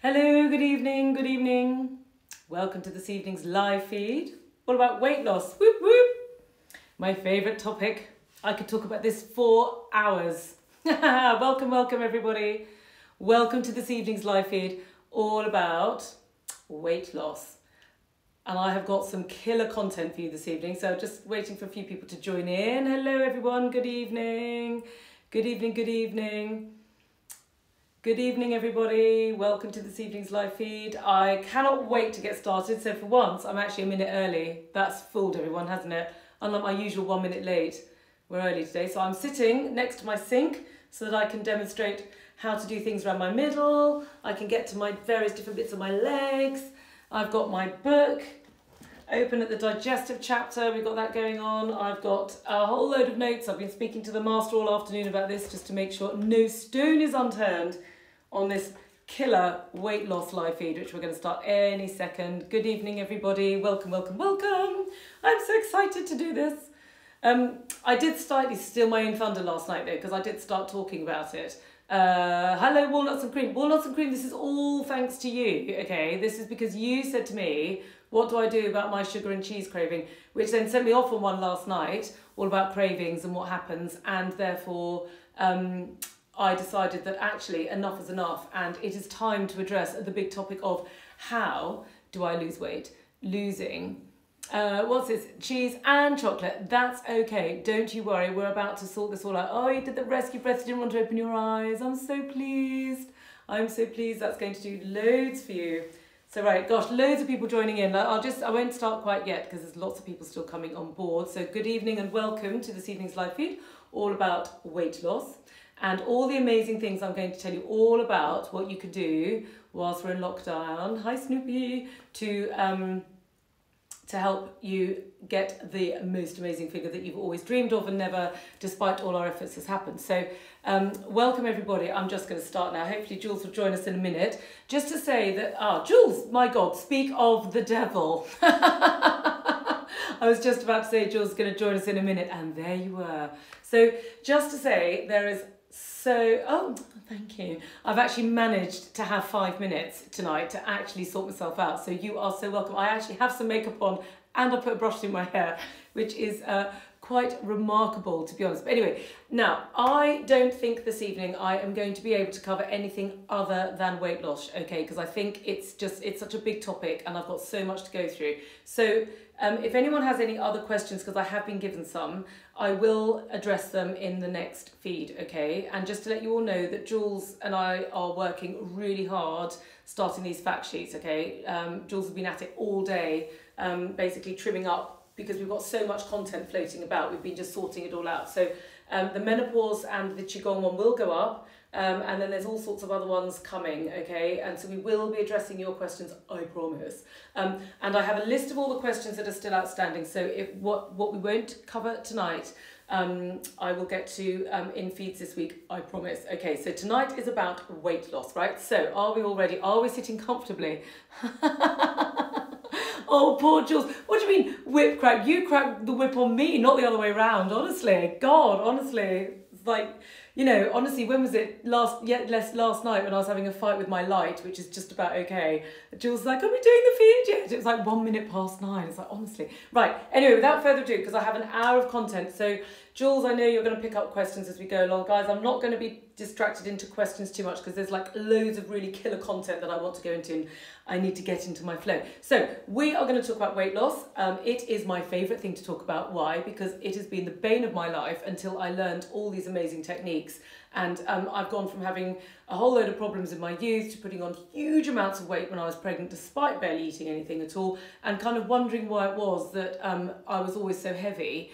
Hello, good evening, good evening. Welcome to this evening's live feed. All about weight loss. Whoop whoop. My favourite topic. I could talk about this for hours. welcome, welcome, everybody. Welcome to this evening's live feed. All about weight loss. And I have got some killer content for you this evening. So just waiting for a few people to join in. Hello, everyone. Good evening. Good evening, good evening. Good evening, everybody. Welcome to this evening's live feed. I cannot wait to get started. So, for once, I'm actually a minute early. That's fooled everyone, hasn't it? Unlike my usual one minute late. We're early today. So, I'm sitting next to my sink so that I can demonstrate how to do things around my middle. I can get to my various different bits of my legs. I've got my book open at the digestive chapter. We've got that going on. I've got a whole load of notes. I've been speaking to the master all afternoon about this just to make sure no stone is unturned on this killer weight loss live feed, which we're going to start any second. Good evening, everybody. Welcome, welcome, welcome. I'm so excited to do this. Um, I did slightly steal my own thunder last night though, because I did start talking about it. Uh, hello, walnuts and cream. Walnuts and cream, this is all thanks to you, okay? This is because you said to me, what do I do about my sugar and cheese craving? Which then sent me off on one last night, all about cravings and what happens, and therefore um, I decided that actually enough is enough, and it is time to address the big topic of how do I lose weight? Losing uh, what's this? Cheese and chocolate. That's okay. Don't you worry. We're about to sort this all out. Oh, you did the rescue breath. You didn't want to open your eyes. I'm so pleased. I'm so pleased. That's going to do loads for you. So right, gosh, loads of people joining in. I'll just, I won't start quite yet because there's lots of people still coming on board. So good evening and welcome to this evening's live feed, all about weight loss and all the amazing things I'm going to tell you all about what you could do whilst we're in lockdown. Hi Snoopy to um, to help you get the most amazing figure that you've always dreamed of and never, despite all our efforts, has happened. So um, welcome everybody. I'm just going to start now. Hopefully Jules will join us in a minute. Just to say that, ah, Jules, my God, speak of the devil. I was just about to say Jules is going to join us in a minute and there you were. So just to say there is so, oh, thank you. I've actually managed to have five minutes tonight to actually sort myself out. So you are so welcome. I actually have some makeup on and I put a brush in my hair, which is uh, quite remarkable to be honest. But anyway, now I don't think this evening I am going to be able to cover anything other than weight loss, okay? Because I think it's just, it's such a big topic and I've got so much to go through. So um, if anyone has any other questions, because I have been given some, I will address them in the next feed, okay? And just to let you all know that Jules and I are working really hard starting these fact sheets, okay? Um, Jules has been at it all day, um, basically trimming up because we've got so much content floating about. We've been just sorting it all out. So um, the menopause and the Qigong one will go up. Um, and then there's all sorts of other ones coming, okay? And so we will be addressing your questions, I promise. Um, and I have a list of all the questions that are still outstanding. So if what, what we won't cover tonight, um, I will get to um, in feeds this week, I promise. Okay, so tonight is about weight loss, right? So are we all ready? Are we sitting comfortably? oh, poor Jules. What do you mean whip crack? You crack the whip on me, not the other way around, honestly. God, honestly. Like you know, honestly, when was it last? Yet less last night when I was having a fight with my light, which is just about okay. Jules was like, "Are we doing the feed yet?" It was like one minute past nine. It's like honestly, right. Anyway, without further ado, because I have an hour of content, so Jules, I know you're going to pick up questions as we go along. Guys, I'm not going to be distracted into questions too much because there's like loads of really killer content that I want to go into and I need to get into my flow. So we are going to talk about weight loss. Um, it is my favourite thing to talk about. Why? Because it has been the bane of my life until I learned all these amazing techniques. And um, I've gone from having a whole load of problems in my youth to putting on huge amounts of weight when I was pregnant despite barely eating anything at all and kind of wondering why it was that um, I was always so heavy.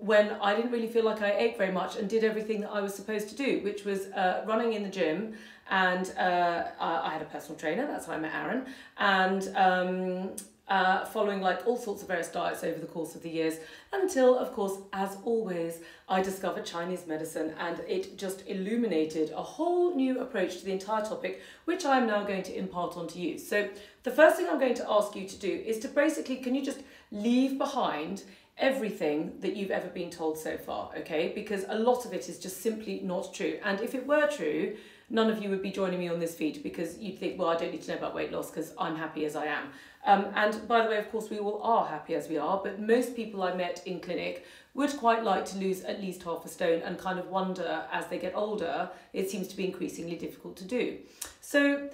When I didn't really feel like I ate very much and did everything that I was supposed to do, which was uh, running in the gym. And uh, I had a personal trainer, that's how I met Aaron, and um, uh, following like all sorts of various diets over the course of the years until, of course, as always, I discovered Chinese medicine and it just illuminated a whole new approach to the entire topic, which I'm now going to impart onto you. So, the first thing I'm going to ask you to do is to basically, can you just leave behind everything that you've ever been told so far, okay? Because a lot of it is just simply not true. And if it were true, none of you would be joining me on this feed because you'd think, well, I don't need to know about weight loss because I'm happy as I am. Um, and by the way, of course, we all are happy as we are, but most people I met in clinic would quite like to lose at least half a stone and kind of wonder as they get older, it seems to be increasingly difficult to do. So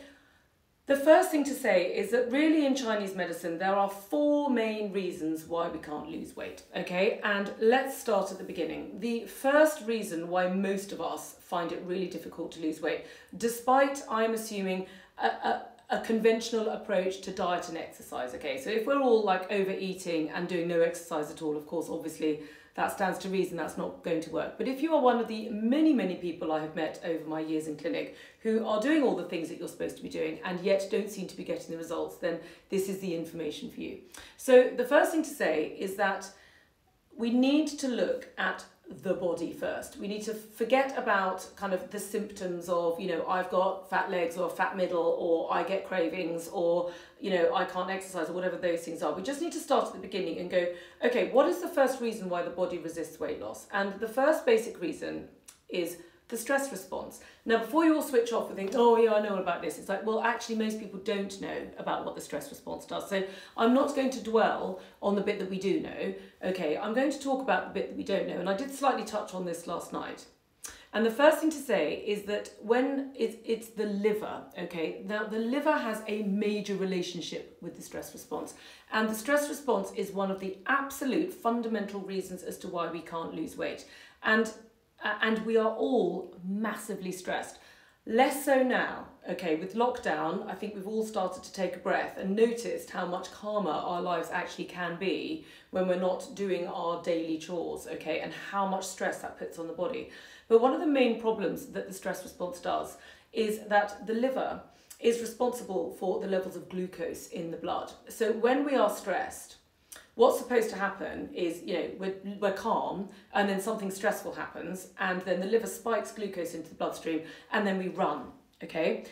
the first thing to say is that really in Chinese medicine, there are four main reasons why we can't lose weight, okay? And let's start at the beginning. The first reason why most of us find it really difficult to lose weight, despite I'm assuming a, a, a conventional approach to diet and exercise, okay? So if we're all like overeating and doing no exercise at all, of course, obviously that stands to reason that's not going to work. But if you are one of the many, many people I have met over my years in clinic who are doing all the things that you're supposed to be doing and yet don't seem to be getting the results, then this is the information for you. So the first thing to say is that we need to look at the body first. We need to forget about kind of the symptoms of, you know, I've got fat legs or fat middle or I get cravings or, you know, I can't exercise or whatever those things are. We just need to start at the beginning and go, okay, what is the first reason why the body resists weight loss? And the first basic reason is the stress response. Now, before you all switch off and think, oh, yeah, I know about this, it's like, well, actually, most people don't know about what the stress response does. So I'm not going to dwell on the bit that we do know. Okay, I'm going to talk about the bit that we don't know. And I did slightly touch on this last night. And the first thing to say is that when it's, it's the liver, okay, now the liver has a major relationship with the stress response. And the stress response is one of the absolute fundamental reasons as to why we can't lose weight. And uh, and we are all massively stressed. Less so now, okay, with lockdown, I think we've all started to take a breath and noticed how much calmer our lives actually can be when we're not doing our daily chores, okay, and how much stress that puts on the body. But one of the main problems that the stress response does is that the liver is responsible for the levels of glucose in the blood. So when we are stressed, what's supposed to happen is, you know, we're, we're calm and then something stressful happens and then the liver spikes glucose into the bloodstream and then we run, okay?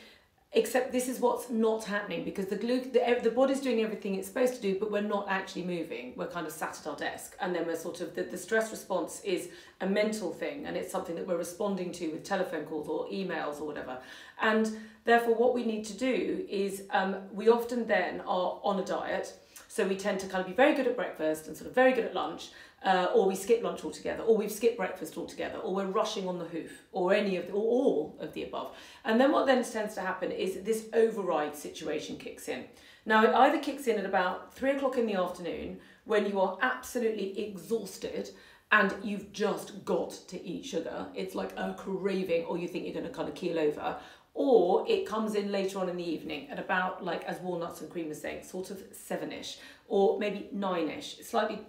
Except this is what's not happening because the, glu- the, the body's doing everything it's supposed to do, but we're not actually moving. We're kind of sat at our desk. And then we're sort of, the, the stress response is a mental thing and it's something that we're responding to with telephone calls or emails or whatever. And therefore, what we need to do is um, we often then are on a diet so we tend to kind of be very good at breakfast and sort of very good at lunch, uh, or we skip lunch altogether, or we've skipped breakfast altogether, or we're rushing on the hoof, or any of the, or all of the above. And then what then tends to happen is this override situation kicks in. Now it either kicks in at about three o'clock in the afternoon when you are absolutely exhausted and you've just got to eat sugar. It's like a craving, or you think you're going to kind of keel over, or it comes in later on in the evening at about like as walnuts and cream was saying sort of seven-ish or maybe nine-ish. Slightly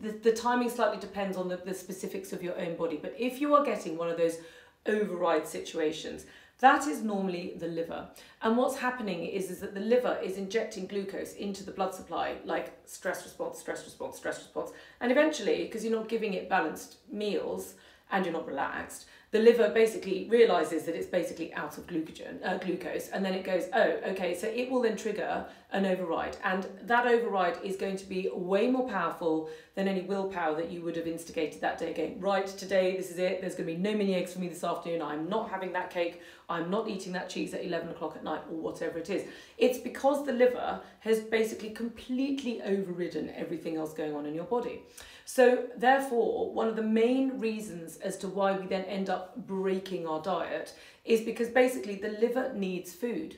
the, the timing slightly depends on the, the specifics of your own body. But if you are getting one of those override situations that is normally the liver. And what's happening is, is that the liver is injecting glucose into the blood supply like stress response stress response stress response. And eventually because you're not giving it balanced meals and you're not relaxed the liver basically realizes that it's basically out of glucogen, uh, glucose, and then it goes, oh, okay, so it will then trigger an override. And that override is going to be way more powerful than any willpower that you would have instigated that day going, right, today, this is it, there's going to be no mini eggs for me this afternoon, I'm not having that cake, I'm not eating that cheese at 11 o'clock at night, or whatever it is. It's because the liver has basically completely overridden everything else going on in your body. So therefore, one of the main reasons as to why we then end up breaking our diet is because basically the liver needs food.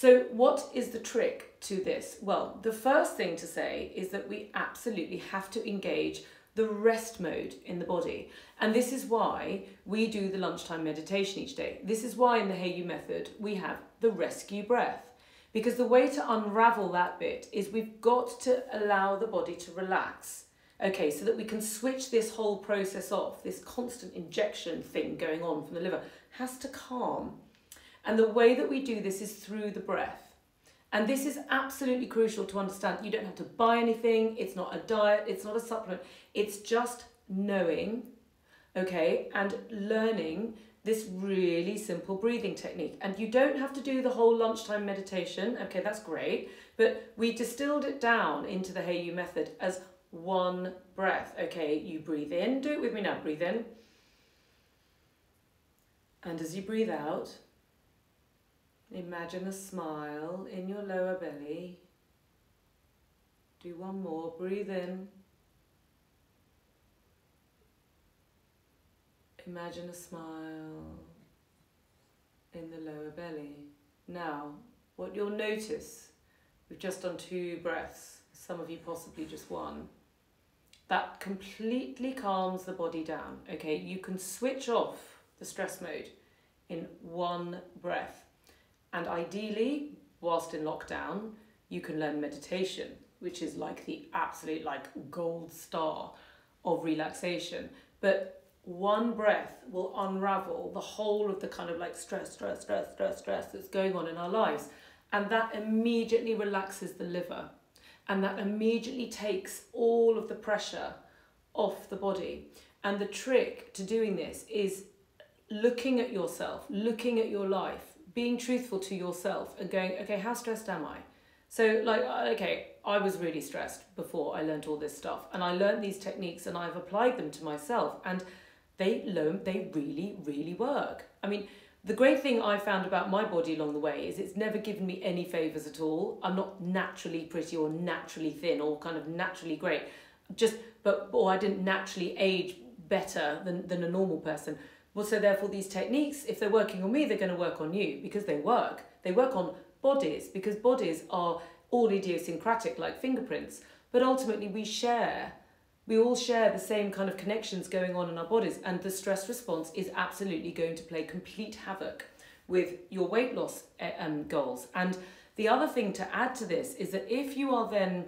So what is the trick to this? Well, the first thing to say is that we absolutely have to engage the rest mode in the body. And this is why we do the lunchtime meditation each day. This is why in the Hayo'u method, we have the rescue breath. Because the way to unravel that bit is we've got to allow the body to relax. Okay, so that we can switch this whole process off, this constant injection thing going on from the liver has to calm. And the way that we do this is through the breath. And this is absolutely crucial to understand. You don't have to buy anything, it's not a diet, it's not a supplement, it's just knowing, okay, and learning this really simple breathing technique. And you don't have to do the whole lunchtime meditation, okay, that's great, but we distilled it down into the Hayo'u method as one breath. Okay, you breathe in. Do it with me now. Breathe in. And as you breathe out, Imagine a smile in your lower belly. Do one more. Breathe in. Imagine a smile in the lower belly. Now, what you'll notice, we've just done two breaths, some of you possibly just one. That completely calms the body down. Okay, you can switch off the stress mode in one breath. And ideally, whilst in lockdown, you can learn meditation, which is like the absolute like gold star of relaxation. But one breath will unravel the whole of the kind of like stress, stress, stress, stress, stress that's going on in our lives. And that immediately relaxes the liver. And that immediately takes all of the pressure off the body. And the trick to doing this is looking at yourself, looking at your life, being truthful to yourself and going, okay, how stressed am I? So, like, uh, okay, I was really stressed before I learned all this stuff, and I learned these techniques and I've applied them to myself, and they learn they really, really work. I mean, the great thing I found about my body along the way is it's never given me any favors at all. I'm not naturally pretty or naturally thin or kind of naturally great. Just but or I didn't naturally age better than, than a normal person. Well, so therefore these techniques, if they're working on me, they're going to work on you because they work. They work on bodies because bodies are all idiosyncratic like fingerprints. But ultimately we share we all share the same kind of connections going on in our bodies, and the stress response is absolutely going to play complete havoc with your weight loss eh, um, goals. And the other thing to add to this is that if you are then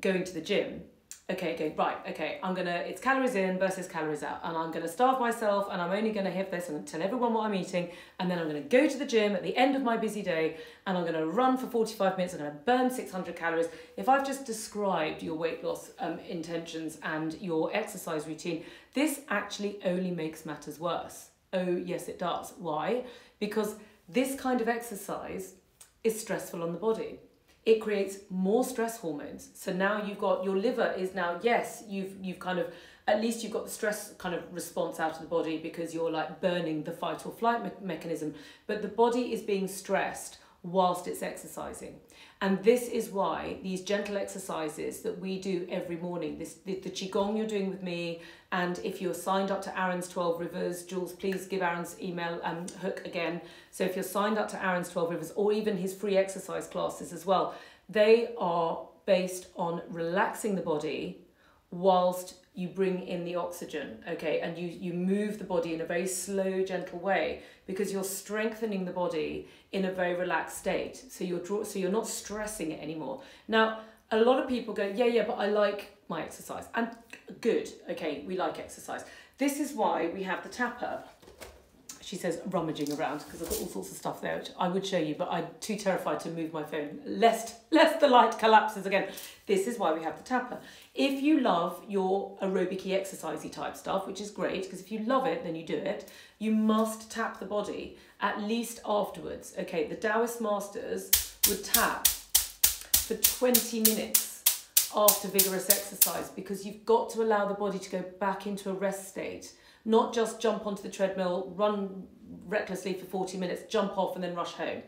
going to the gym okay, okay, right, okay, I'm gonna, it's calories in versus calories out, and I'm gonna starve myself, and I'm only gonna hit this and tell everyone what I'm eating, and then I'm gonna go to the gym at the end of my busy day, and I'm gonna run for 45 minutes, I'm gonna burn 600 calories. If I've just described your weight loss um, intentions and your exercise routine, this actually only makes matters worse. Oh, yes, it does. Why? Because this kind of exercise is stressful on the body it creates more stress hormones. So now you've got your liver is now yes, you've you've kind of at least you've got the stress kind of response out of the body because you're like burning the fight or flight me- mechanism, but the body is being stressed whilst it's exercising. And this is why these gentle exercises that we do every morning, this the, the Qigong you're doing with me, and if you're signed up to Aaron's 12 Rivers, Jules, please give Aaron's email um, hook again. So if you're signed up to Aaron's 12 Rivers or even his free exercise classes as well, they are based on relaxing the body whilst you bring in the oxygen, okay, and you, you move the body in a very slow, gentle way because you're strengthening the body in a very relaxed state. So you're draw, so you're not stressing it anymore. Now, a lot of people go, yeah, yeah, but I like my exercise. And good, okay, we like exercise. This is why we have the tapper she says rummaging around because I've got all sorts of stuff there which I would show you but I'm too terrified to move my phone lest lest the light collapses again. This is why we have the tapper if you love your aerobic exercisey type stuff which is great because if you love it then you do it you must tap the body at least afterwards. Okay the Taoist masters would tap for 20 minutes after vigorous exercise because you've got to allow the body to go back into a rest state not just jump onto the treadmill, run recklessly for 40 minutes, jump off and then rush home.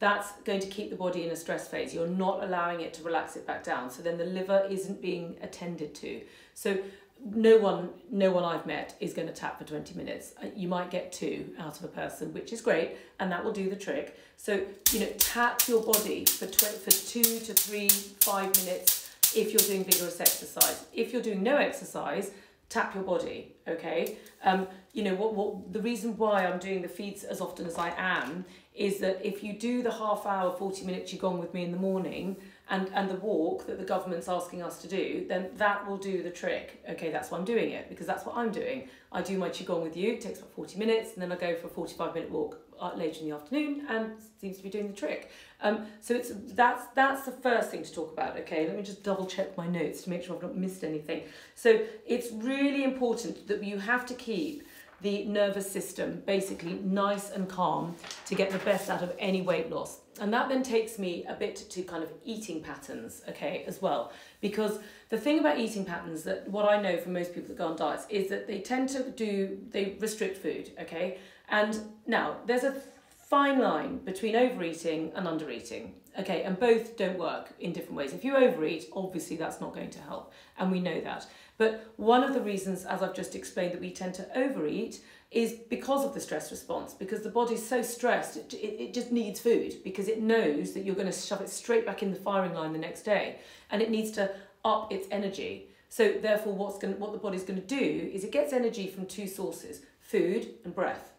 That's going to keep the body in a stress phase. You're not allowing it to relax it back down. So then the liver isn't being attended to. So no one no one I've met is going to tap for 20 minutes. Uh, you might get two out of a person, which is great, and that will do the trick. So, you know, tap your body for for 2 to 3 5 minutes if you're doing vigorous exercise. If you're doing no exercise, tap your body, okay? Um, you know, what, what the reason why I'm doing the feeds as often as I am is that if you do the half hour, 40 minute Qigong with me in the morning and, and the walk that the government's asking us to do, then that will do the trick. Okay, that's why I'm doing it because that's what I'm doing. I do my Qigong with you, it takes about 40 minutes, and then I go for a 45 minute walk uh, later in the afternoon and seems to be doing the trick. Um, so it's that's that's the first thing to talk about. Okay, let me just double check my notes to make sure I've not missed anything. So it's really important that you have to keep the nervous system basically nice and calm to get the best out of any weight loss. And that then takes me a bit to kind of eating patterns, okay, as well. Because the thing about eating patterns that what I know from most people that go on diets is that they tend to do, they restrict food, okay? And now there's a fine line between overeating and undereating. Okay, and both don't work in different ways. If you overeat, obviously that's not going to help, and we know that. But one of the reasons, as I've just explained, that we tend to overeat is because of the stress response, because the body's so stressed, it, it, it just needs food because it knows that you're going to shove it straight back in the firing line the next day, and it needs to up its energy. So therefore, what's going, what the body's going to do is it gets energy from two sources: food and breath.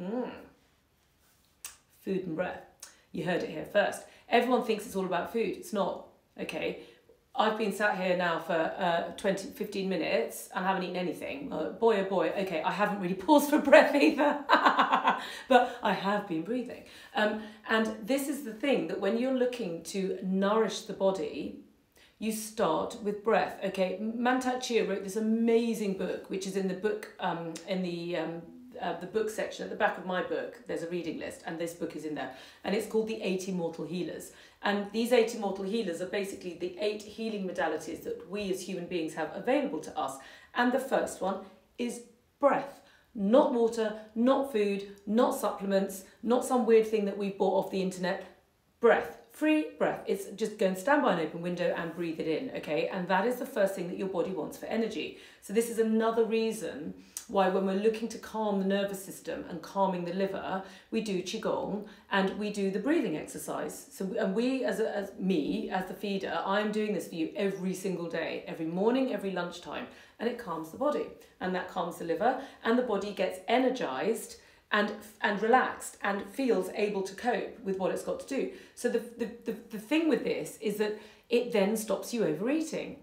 Mm. Food and breath. You heard it here first. Everyone thinks it's all about food. It's not. Okay. I've been sat here now for uh, 20, 15 minutes and haven't eaten anything. Uh, boy, oh boy, okay, I haven't really paused for breath either, but I have been breathing. Um, and this is the thing that when you're looking to nourish the body, you start with breath. Okay, Mantak Chia wrote this amazing book, which is in the book, um, in the um, uh, the book section at the back of my book. There's a reading list, and this book is in there, and it's called the Eight Immortal Healers. And these eight immortal healers are basically the eight healing modalities that we as human beings have available to us. And the first one is breath. Not water, not food, not supplements, not some weird thing that we bought off the internet. Breath free breath. It's just go and stand by an open window and breathe it in, okay? And that is the first thing that your body wants for energy. So this is another reason why when we're looking to calm the nervous system and calming the liver, we do qigong and we do the breathing exercise. So and we as a, as me as the feeder, I'm doing this for you every single day, every morning, every lunchtime, and it calms the body and that calms the liver and the body gets energized and and relaxed and feels able to cope with what it's got to do. So the, the, the, the thing with this is that it then stops you overeating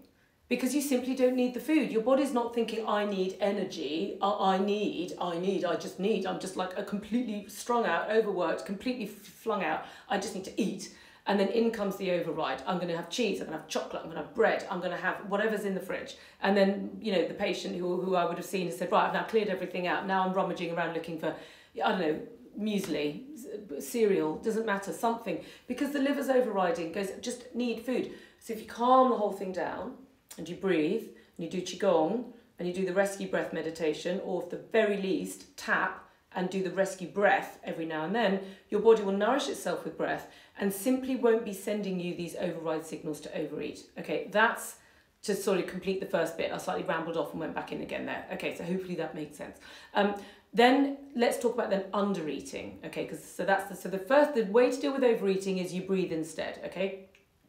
because you simply don't need the food. Your body's not thinking, I need energy, I, I need, I need, I just need. I'm just like a completely strung out, overworked, completely flung out. I just need to eat. And then in comes the override. I'm going to have cheese, I'm going to have chocolate, I'm going to have bread, I'm going to have whatever's in the fridge. And then, you know, the patient who, who I would have seen has said, right, I've now cleared everything out. Now I'm rummaging around looking for I don't know, muesli, cereal, doesn't matter, something. Because the liver's overriding, goes, just need food. So if you calm the whole thing down and you breathe and you do Qigong and you do the rescue breath meditation, or at the very least, tap and do the rescue breath every now and then, your body will nourish itself with breath and simply won't be sending you these override signals to overeat. Okay, that's to sort of complete the first bit. I slightly rambled off and went back in again there. Okay, so hopefully that makes sense. Um, then let's talk about then under eating. Okay, because so that's the, so the first the way to deal with overeating is you breathe instead. Okay,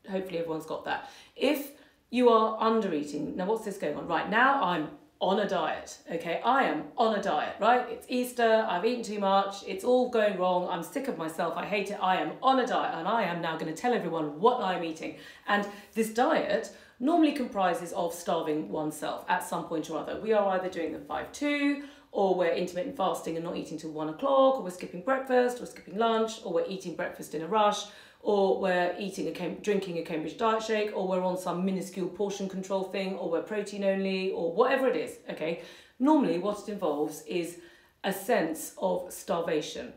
hopefully everyone's got that. If you are under eating, now what's this going on? Right now I'm on a diet. Okay, I am on a diet. Right, it's Easter. I've eaten too much. It's all going wrong. I'm sick of myself. I hate it. I am on a diet, and I am now going to tell everyone what I'm eating. And this diet normally comprises of starving oneself at some point or other. We are either doing the five two or we're intermittent fasting and not eating till one o'clock, or we're skipping breakfast, or skipping lunch, or we're eating breakfast in a rush, or we're eating a Cam- drinking a Cambridge diet shake, or we're on some minuscule portion control thing, or we're protein only, or whatever it is. Okay, normally what it involves is a sense of starvation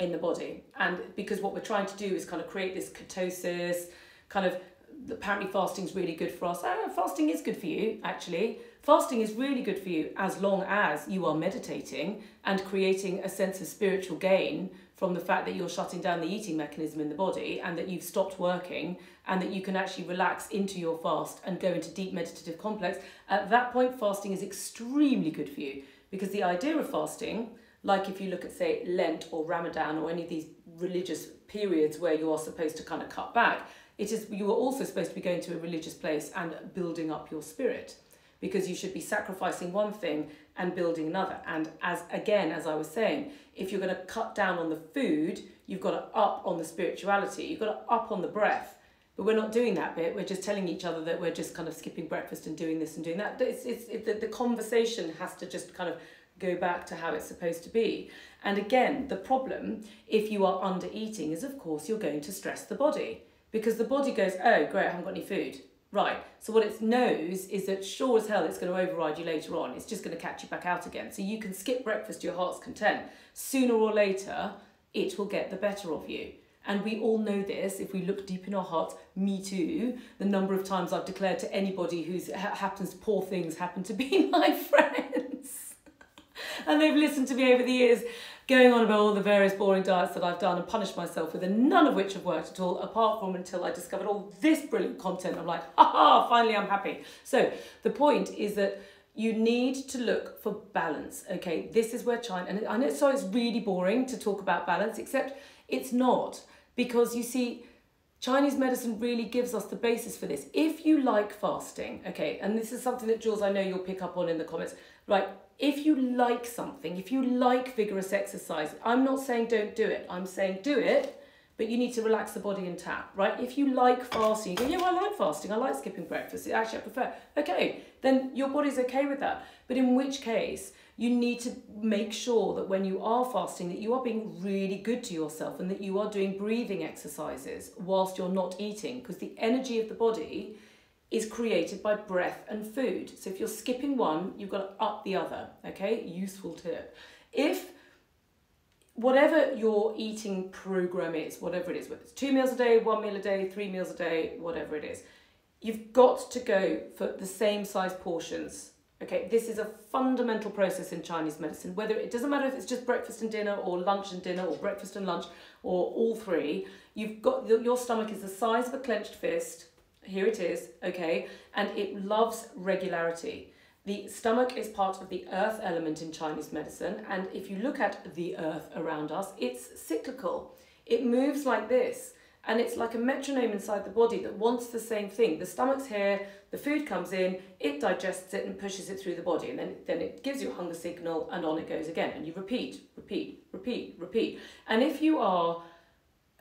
in the body, and because what we're trying to do is kind of create this ketosis, kind of apparently fasting is really good for us. Oh, fasting is good for you actually Fasting is really good for you as long as you are meditating and creating a sense of spiritual gain from the fact that you're shutting down the eating mechanism in the body and that you've stopped working and that you can actually relax into your fast and go into deep meditative complex. At that point, fasting is extremely good for you because the idea of fasting, like if you look at, say, Lent or Ramadan or any of these religious periods where you are supposed to kind of cut back, it is you are also supposed to be going to a religious place and building up your spirit because you should be sacrificing one thing and building another. And as again, as I was saying, if you're going to cut down on the food, you've got to up on the spirituality, you've got to up on the breath. But we're not doing that bit. We're just telling each other that we're just kind of skipping breakfast and doing this and doing that. It's, it's, it, the, the conversation has to just kind of go back to how it's supposed to be. And again, the problem, if you are under eating, is of course you're going to stress the body because the body goes, oh, great, I haven't got any food. Right, so what it knows is that sure as hell it's going to override you later on. It's just going to catch you back out again. So you can skip breakfast to your heart's content. Sooner or later, it will get the better of you. And we all know this if we look deep in our hearts. Me too. The number of times I've declared to anybody who's ha- happens, poor things happen to be my friends. and they've listened to me over the years going on about all the various boring diets that I've done and punished myself with, and none of which have worked at all, apart from until I discovered all this brilliant content. I'm like, ha ha, finally I'm happy. So the point is that you need to look for balance. Okay, this is where China, and I know so it's really boring to talk about balance, except it's not because you see, Chinese medicine really gives us the basis for this. If you like fasting, okay, and this is something that Jules, I know you'll pick up on in the comments, right? If you like something, if you like vigorous exercise, I'm not saying don't do it. I'm saying do it, but you need to relax the body and tap, right? If you like fasting, you go, yeah, well, I like fasting. I like skipping breakfast. Actually, I prefer. Okay, then your body's okay with that. But in which case, you need to make sure that when you are fasting that you are being really good to yourself and that you are doing breathing exercises whilst you're not eating because the energy of the body is created by breath and food. So if you're skipping one you've got to up the other okay? Useful tip. If whatever your eating program is whatever it is whether it's two meals a day one meal a day three meals a day whatever it is you've got to go for the same size portions Okay, this is a fundamental process in Chinese medicine. Whether it doesn't matter if it's just breakfast and dinner, or lunch and dinner, or breakfast and lunch, or all three. You've got your stomach is the size of a clenched fist. Here it is. Okay, and it loves regularity. The stomach is part of the earth element in Chinese medicine, and if you look at the earth around us, it's cyclical. It moves like this and it's like a metronome inside the body that wants the same thing. The stomach's here, the food comes in, it digests it and pushes it through the body, and then, then it gives you a hunger signal, and on it goes again. And you repeat, repeat, repeat, repeat. And if you are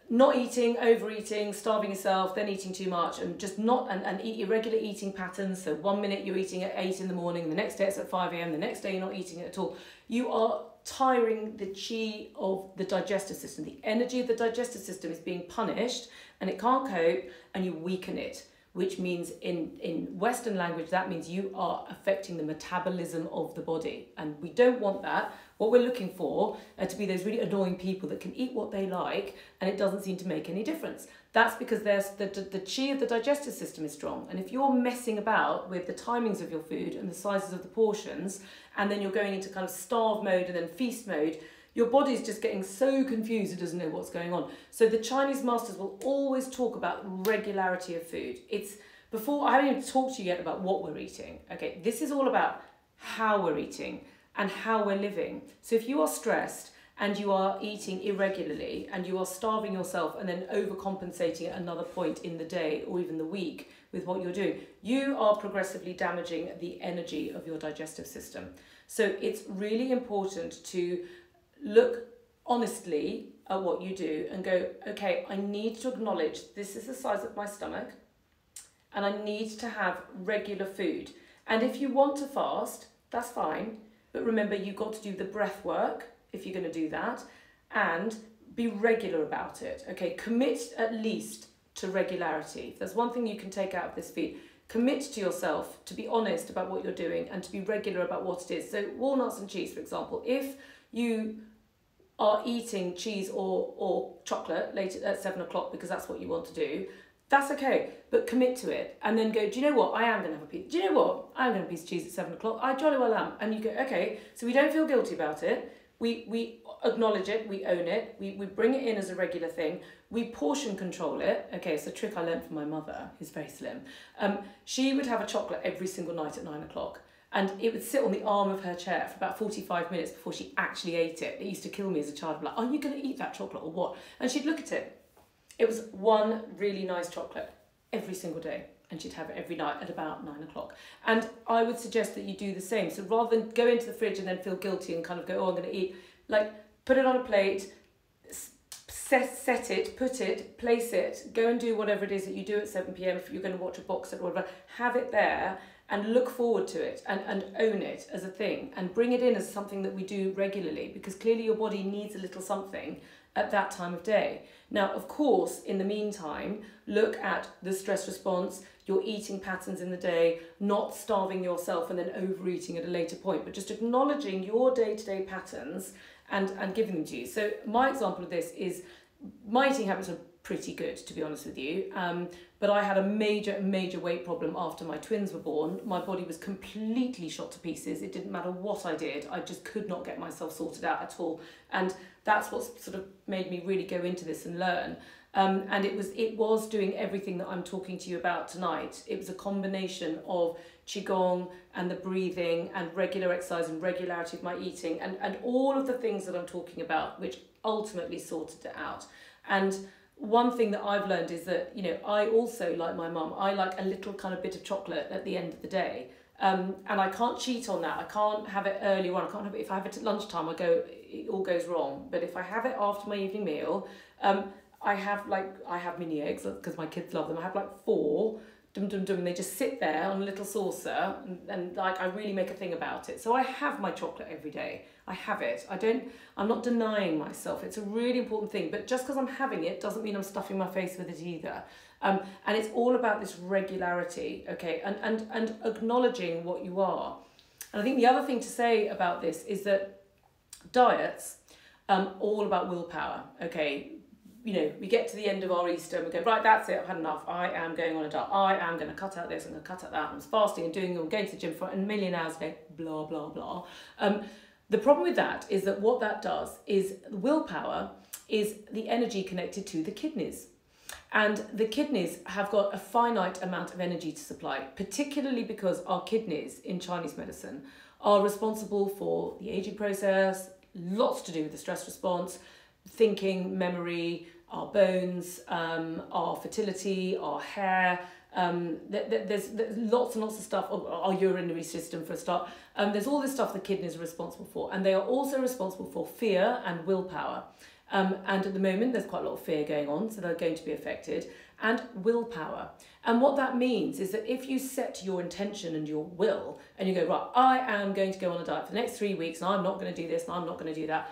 not eating, overeating, starving yourself, then eating too much, and just not and, and eat irregular eating patterns. So one minute you're eating at eight in the morning, the next day it's at 5 a.m., the next day you're not eating it at all. You are tiring the chi of the digestive system. The energy of the digestive system is being punished and it can't cope and you weaken it, which means in, in Western language, that means you are affecting the metabolism of the body. And we don't want that. What we're looking for are to be those really annoying people that can eat what they like and it doesn't seem to make any difference. That's because there's the, the, chi of the digestive system is strong. And if you're messing about with the timings of your food and the sizes of the portions, and then you're going into kind of starve mode and then feast mode, your body's just getting so confused it doesn't know what's going on. So the Chinese masters will always talk about regularity of food. It's before I haven't even talked to you yet about what we're eating. Okay, this is all about how we're eating and how we're living. So if you are stressed and you are eating irregularly and you are starving yourself and then overcompensating at another point in the day or even the week with what you're doing, you are progressively damaging the energy of your digestive system. So it's really important to look honestly at what you do and go, okay, I need to acknowledge this is the size of my stomach and I need to have regular food. And if you want to fast, that's fine. But remember, you've got to do the breath work if you're going to do that and be regular about it. Okay, commit at least to regularity. If there's one thing you can take out of this feed, commit to yourself to be honest about what you're doing and to be regular about what it is. So walnuts and cheese, for example, if you are eating cheese or, or chocolate late at seven o'clock because that's what you want to do, that's okay, but commit to it and then go, do you know what? I am going to have a piece. Do you know what? I'm going to have a piece of cheese at seven o'clock. I jolly well am. And you go, okay, so we don't feel guilty about it. We, we acknowledge it, we own it, we, we bring it in as a regular thing, we portion control it. Okay, it's a trick I learned from my mother, who's very slim. Um, she would have a chocolate every single night at nine o'clock and it would sit on the arm of her chair for about 45 minutes before she actually ate it. It used to kill me as a child. I'm like, are you going to eat that chocolate or what? And she'd look at it. It was one really nice chocolate every single day and she'd have it every night at about nine o'clock. And I would suggest that you do the same. So rather than go into the fridge and then feel guilty and kind of go, oh, I'm going to eat, like put it on a plate, set, set it, put it, place it, go and do whatever it is that you do at 7 p.m. if you're going to watch a box set or whatever, have it there and look forward to it and, and own it as a thing and bring it in as something that we do regularly because clearly your body needs a little something at that time of day. Now, of course, in the meantime, look at the stress response, your eating patterns in the day, not starving yourself and then overeating at a later point, but just acknowledging your day-to-day patterns and, and giving them to you. So my example of this is my eating habits are pretty good, to be honest with you. Um, but I had a major, major weight problem after my twins were born. My body was completely shot to pieces. It didn't matter what I did, I just could not get myself sorted out at all. And that's what sort of made me really go into this and learn. Um, and it was it was doing everything that I'm talking to you about tonight. It was a combination of qigong and the breathing and regular exercise and regularity of my eating and, and all of the things that I'm talking about, which ultimately sorted it out. And one thing that I've learned is that, you know, I also, like my mum, I like a little kind of bit of chocolate at the end of the day. Um, and I can't cheat on that. I can't have it early on. I can't have it, if I have it at lunchtime, I go, it all goes wrong. But if I have it after my evening meal, um, I have like, I have mini eggs because my kids love them. I have like four dum dum dum, they just sit there on a little saucer, and, and like I really make a thing about it. So I have my chocolate every day. I have it. I don't. I'm not denying myself. It's a really important thing. But just because I'm having it doesn't mean I'm stuffing my face with it either. Um, and it's all about this regularity, okay, and and and acknowledging what you are. And I think the other thing to say about this is that diets um, all about willpower. Okay, you know, we get to the end of our Easter and we go, right, that's it, I've had enough. I am going on a diet. I am going to cut out this, I'm going to cut out that. I'm fasting and doing, I'm going to the gym for a million hours a day, blah, blah, blah. Um, the problem with that is that what that does is willpower is the energy connected to the kidneys. And the kidneys have got a finite amount of energy to supply, particularly because our kidneys in Chinese medicine are responsible for the aging process, lots to do with the stress response, thinking, memory, our bones, um, our fertility, our hair. Um, th- th- there's, there's lots and lots of stuff, our urinary system for a start. Um, there's all this stuff the kidneys are responsible for, and they are also responsible for fear and willpower. Um, and at the moment, there's quite a lot of fear going on, so they're going to be affected, and willpower. And what that means is that if you set your intention and your will, and you go, right, I am going to go on a diet for the next three weeks, and I'm not going to do this, and I'm not going to do that,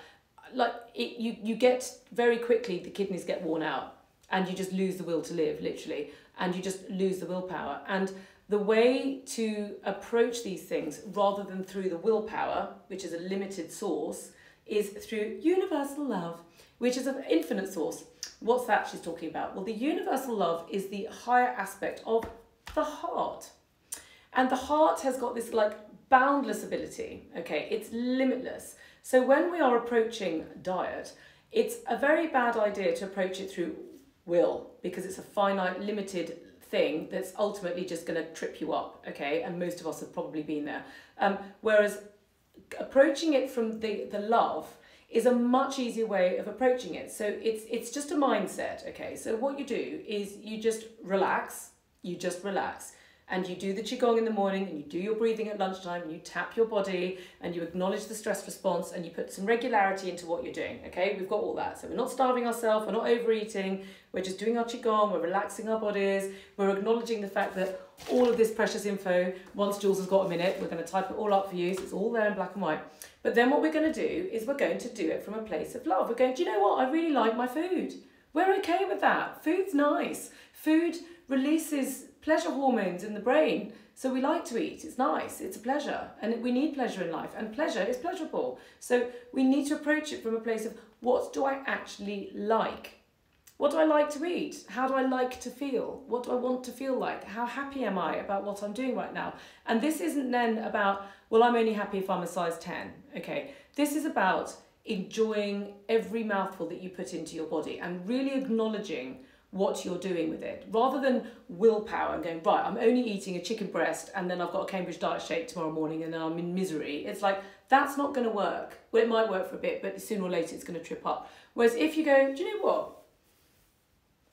like it, you you get very quickly the kidneys get worn out and you just lose the will to live literally and you just lose the willpower. And the way to approach these things rather than through the willpower which is a limited source is through universal love which is an infinite source. What's that she's talking about? Well the universal love is the higher aspect of the heart. And the heart has got this like boundless ability okay? It's limitless so when we are approaching diet, it's a very bad idea to approach it through will because it's a finite, limited thing that's ultimately just going to trip you up, okay? And most of us have probably been there. Um, whereas approaching it from the, the love is a much easier way of approaching it. So it's it's just a mindset, okay? So what you do is you just relax, you just relax and you do the qigong in the morning and you do your breathing at lunchtime and you tap your body and you acknowledge the stress response and you put some regularity into what you're doing okay? We've got all that. So we're not starving ourselves we're not overeating we're just doing our qigong we're relaxing our bodies we're acknowledging the fact that all of this precious info once jules has got a minute we're going to type it all up for you so it's all there in black and white. But then what we're going to do is we're going to do it from a place of love. We're going do you know what? I really like my food. We're okay with that. Food's nice. Food releases pleasure hormones in the brain. So we like to eat, it's nice, it's a pleasure, and we need pleasure in life, and pleasure is pleasurable. So we need to approach it from a place of what do I actually like? What do I like to eat? How do I like to feel? What do I want to feel like? How happy am I about what I'm doing right now? And this isn't then about, well, I'm only happy if I'm a size 10. Okay, this is about enjoying every mouthful that you put into your body and really acknowledging what you're doing with it rather than willpower and going right i'm only eating a chicken breast and then i've got a cambridge diet shake tomorrow morning and then i'm in misery. It's like that's not going to work. Well it might work for a bit but sooner or later it's going to trip up. Whereas if you go do you know what?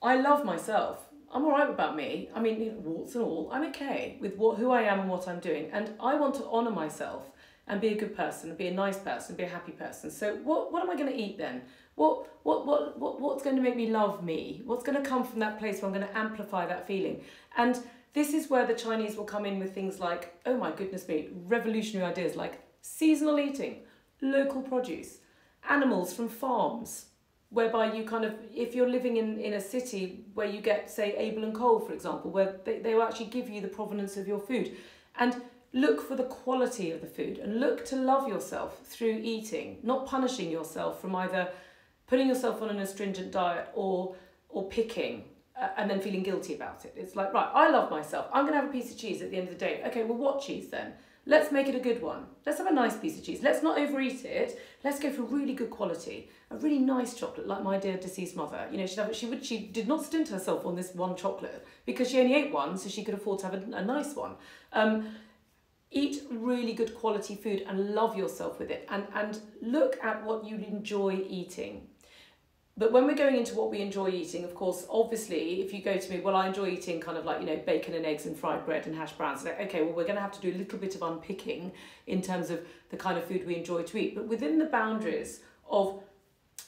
I love myself. I'm all right about me. I mean warts and all. I'm okay with what who i am and what i'm doing and i want to honor myself and be a good person and be a nice person and be a happy person. So what, what am i going to eat then what, what, what, what, what's going to make me love me? What's going to come from that place where I'm going to amplify that feeling? And this is where the Chinese will come in with things like, oh my goodness me, revolutionary ideas like seasonal eating, local produce, animals from farms, whereby you kind of, if you're living in, in a city where you get, say, Abel and Cole, for example, where they, they will actually give you the provenance of your food. And look for the quality of the food and look to love yourself through eating, not punishing yourself from either putting yourself on an astringent diet or or picking uh, and then feeling guilty about it. It's like, right, I love myself. I'm going to have a piece of cheese at the end of the day. Okay, well, what cheese then? Let's make it a good one. Let's have a nice piece of cheese. Let's not overeat it. Let's go for really good quality. A really nice chocolate, like my dear deceased mother. You know, she'd have, she would she did not stint herself on this one chocolate because she only ate one, so she could afford to have a, a nice one. Um, eat really good quality food and love yourself with it and, and look at what you enjoy eating. But when we're going into what we enjoy eating, of course, obviously, if you go to me, well, I enjoy eating kind of like, you know, bacon and eggs and fried bread and hash browns. Like, okay, well, we're going to have to do a little bit of unpicking in terms of the kind of food we enjoy to eat. But within the boundaries of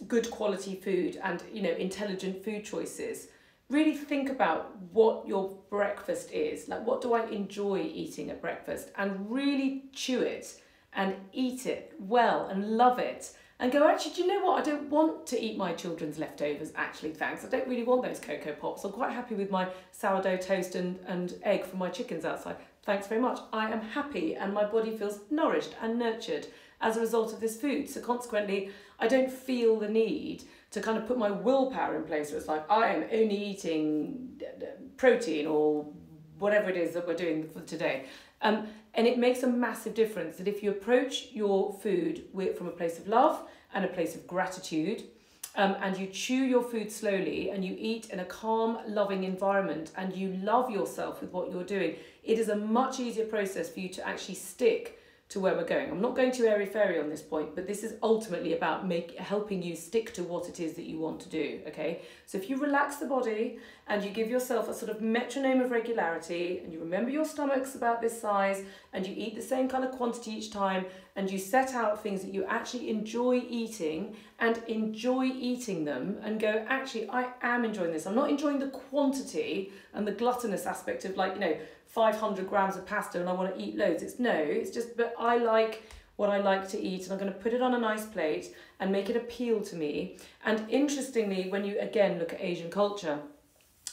good quality food and, you know, intelligent food choices, really think about what your breakfast is. Like, what do I enjoy eating at breakfast? And really chew it and eat it well and love it and go, actually, do you know what? I don't want to eat my children's leftovers, actually, thanks. I don't really want those Cocoa Pops. I'm quite happy with my sourdough toast and, and egg from my chickens outside. Thanks very much. I am happy and my body feels nourished and nurtured as a result of this food. So consequently, I don't feel the need to kind of put my willpower in place where it's like, I am only eating protein or whatever it is that we're doing for today. Um, and it makes a massive difference that if you approach your food with, from a place of love and a place of gratitude, um, and you chew your food slowly and you eat in a calm, loving environment and you love yourself with what you're doing, it is a much easier process for you to actually stick to where we're going. I'm not going too airy fairy on this point, but this is ultimately about make, helping you stick to what it is that you want to do. Okay, so if you relax the body and you give yourself a sort of metronome of regularity, and you remember your stomach's about this size, and you eat the same kind of quantity each time, and you set out things that you actually enjoy eating and enjoy eating them, and go, actually, I am enjoying this. I'm not enjoying the quantity and the gluttonous aspect of like you know 500 grams of pasta and I want to eat loads. It's no, it's just, but I like what I like to eat and I'm going to put it on a nice plate and make it appeal to me. And interestingly, when you again look at Asian culture,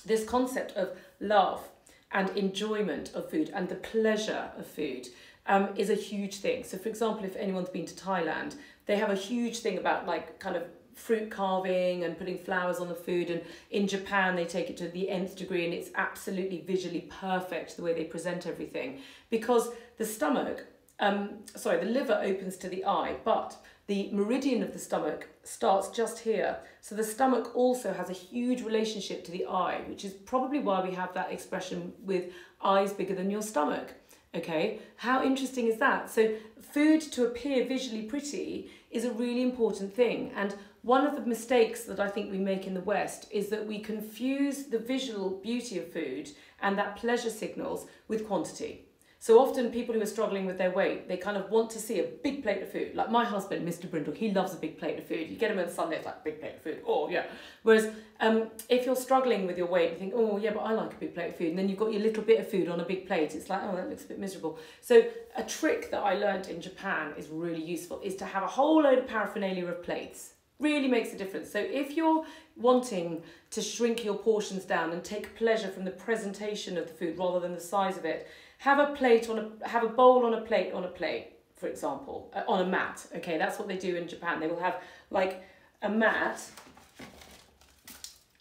this concept of love and enjoyment of food and the pleasure of food um, is a huge thing. So, for example, if anyone's been to Thailand, they have a huge thing about like kind of fruit carving and putting flowers on the food. And in Japan, they take it to the nth degree and it's absolutely visually perfect the way they present everything. Because the stomach, um, sorry, the liver opens to the eye, but the meridian of the stomach starts just here. So the stomach also has a huge relationship to the eye, which is probably why we have that expression with eyes bigger than your stomach. Okay, how interesting is that? So food to appear visually pretty is a really important thing. And one of the mistakes that I think we make in the West is that we confuse the visual beauty of food and that pleasure signals with quantity. So often people who are struggling with their weight, they kind of want to see a big plate of food. Like my husband, Mr. Brindle, he loves a big plate of food. You get him on Sunday, it's like big plate of food. Oh yeah. Whereas um, if you're struggling with your weight, you think, oh yeah, but I like a big plate of food. And then you've got your little bit of food on a big plate. It's like, oh, that looks a bit miserable. So a trick that I learned in Japan is really useful is to have a whole load of paraphernalia of plates really makes a difference. So if you're wanting to shrink your portions down and take pleasure from the presentation of the food rather than the size of it, have a plate on a have a bowl on a plate on a plate, for example, uh, on a mat. Okay, that's what they do in Japan. They will have like a mat.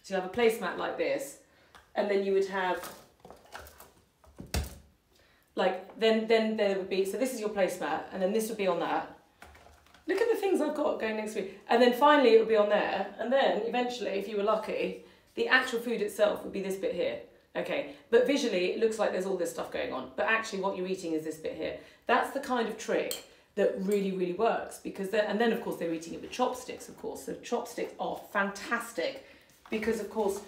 So you have a placemat like this, and then you would have like then then there would be so this is your placemat, and then this would be on that look at the things I've got going next week. And then finally it would be on there. And then eventually, if you were lucky, the actual food itself would be this bit here. Okay, but visually it looks like there's all this stuff going on. But actually what you're eating is this bit here. That's the kind of trick that really, really works because and then of course they're eating it with chopsticks, of course. So chopsticks are fantastic because of course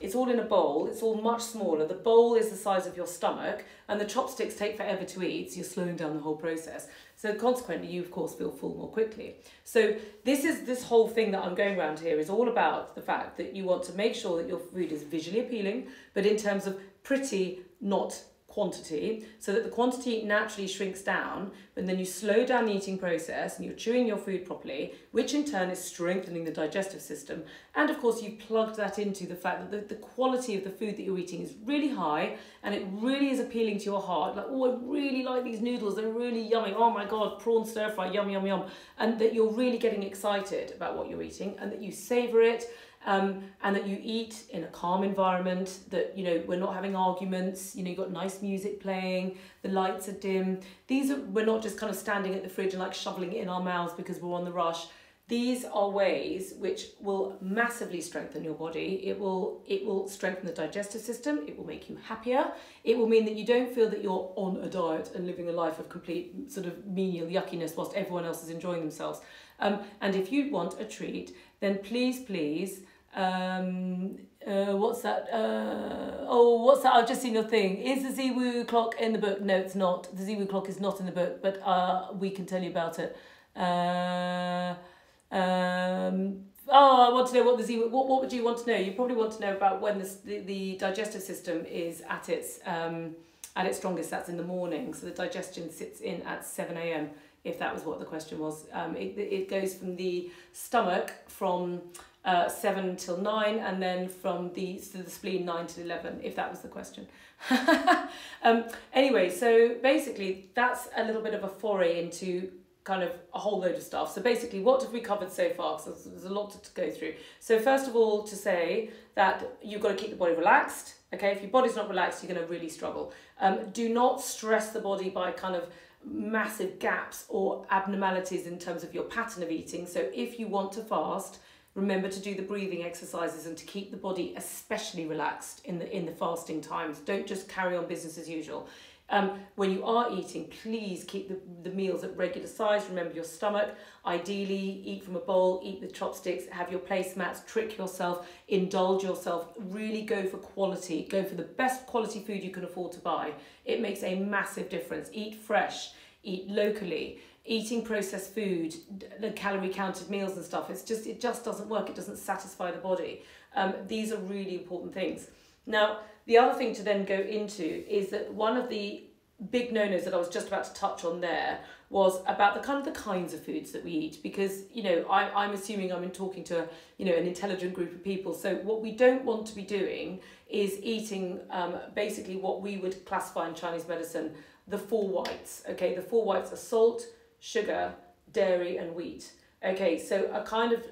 it's all in a bowl, it's all much smaller. The bowl is the size of your stomach and the chopsticks take forever to eat, so you're slowing down the whole process. So consequently, you of course feel full more quickly. So this is this whole thing that I'm going around here is all about the fact that you want to make sure that your food is visually appealing, but in terms of pretty, not quantity so that the quantity naturally shrinks down and then you slow down the eating process and you're chewing your food properly which in turn is strengthening the digestive system. And of course you've plugged that into the fact that the, the quality of the food that you're eating is really high and it really is appealing to your heart. Like oh I really like these noodles they're really yummy. Oh my god prawn stir fry yum yum yum. And that you're really getting excited about what you're eating and that you savor it um, and that you eat in a calm environment, that, you know, we're not having arguments, you know, you've got nice music playing, the lights are dim. These are, we're not just kind of standing at the fridge and like shoveling it in our mouths because we're on the rush. These are ways which will massively strengthen your body. It will it will strengthen the digestive system. It will make you happier. It will mean that you don't feel that you're on a diet and living a life of complete sort of menial yuckiness whilst everyone else is enjoying themselves. Um, and if you want a treat, then please, please, um, uh, what's that? Uh, oh, what's that? I've just seen your thing. Is the Ziwu clock in the book? No, it's not. The Ziwu clock is not in the book, but uh, we can tell you about it. Uh, um, oh, I want to know what the Z. What, what would you want to know? You probably want to know about when the, the, the digestive system is at its um, at its strongest. That's in the morning. So the digestion sits in at seven a.m. If that was what the question was, um, it it goes from the stomach from uh, seven till nine, and then from the so the spleen nine to eleven. If that was the question. um, anyway, so basically that's a little bit of a foray into kind of a whole load of stuff. So basically, what have we covered so far? Because there's, there's a lot to, to go through. So first of all, to say that you've got to keep the body relaxed. Okay, if your body's not relaxed, you're going to really struggle. Um, do not stress the body by kind of massive gaps or abnormalities in terms of your pattern of eating. So if you want to fast, remember to do the breathing exercises and to keep the body especially relaxed in the in the fasting times. Don't just carry on business as usual. Um, when you are eating, please keep the, the meals at regular size. Remember your stomach. Ideally, eat from a bowl, eat with chopsticks, have your placemats, trick yourself, indulge yourself. Really go for quality. Go for the best quality food you can afford to buy. It makes a massive difference. Eat fresh, eat locally. Eating processed food, the calorie counted meals and stuff, it's just it just doesn't work. It doesn't satisfy the body. Um, these are really important things. Now, the other thing to then go into is that one of the big no-nos that I was just about to touch on there was about the kind of the kinds of foods that we eat because you know I, I'm assuming I'm in talking to you know an intelligent group of people so what we don't want to be doing is eating um, basically what we would classify in Chinese medicine the four whites okay the four whites are salt sugar dairy and wheat okay so a kind of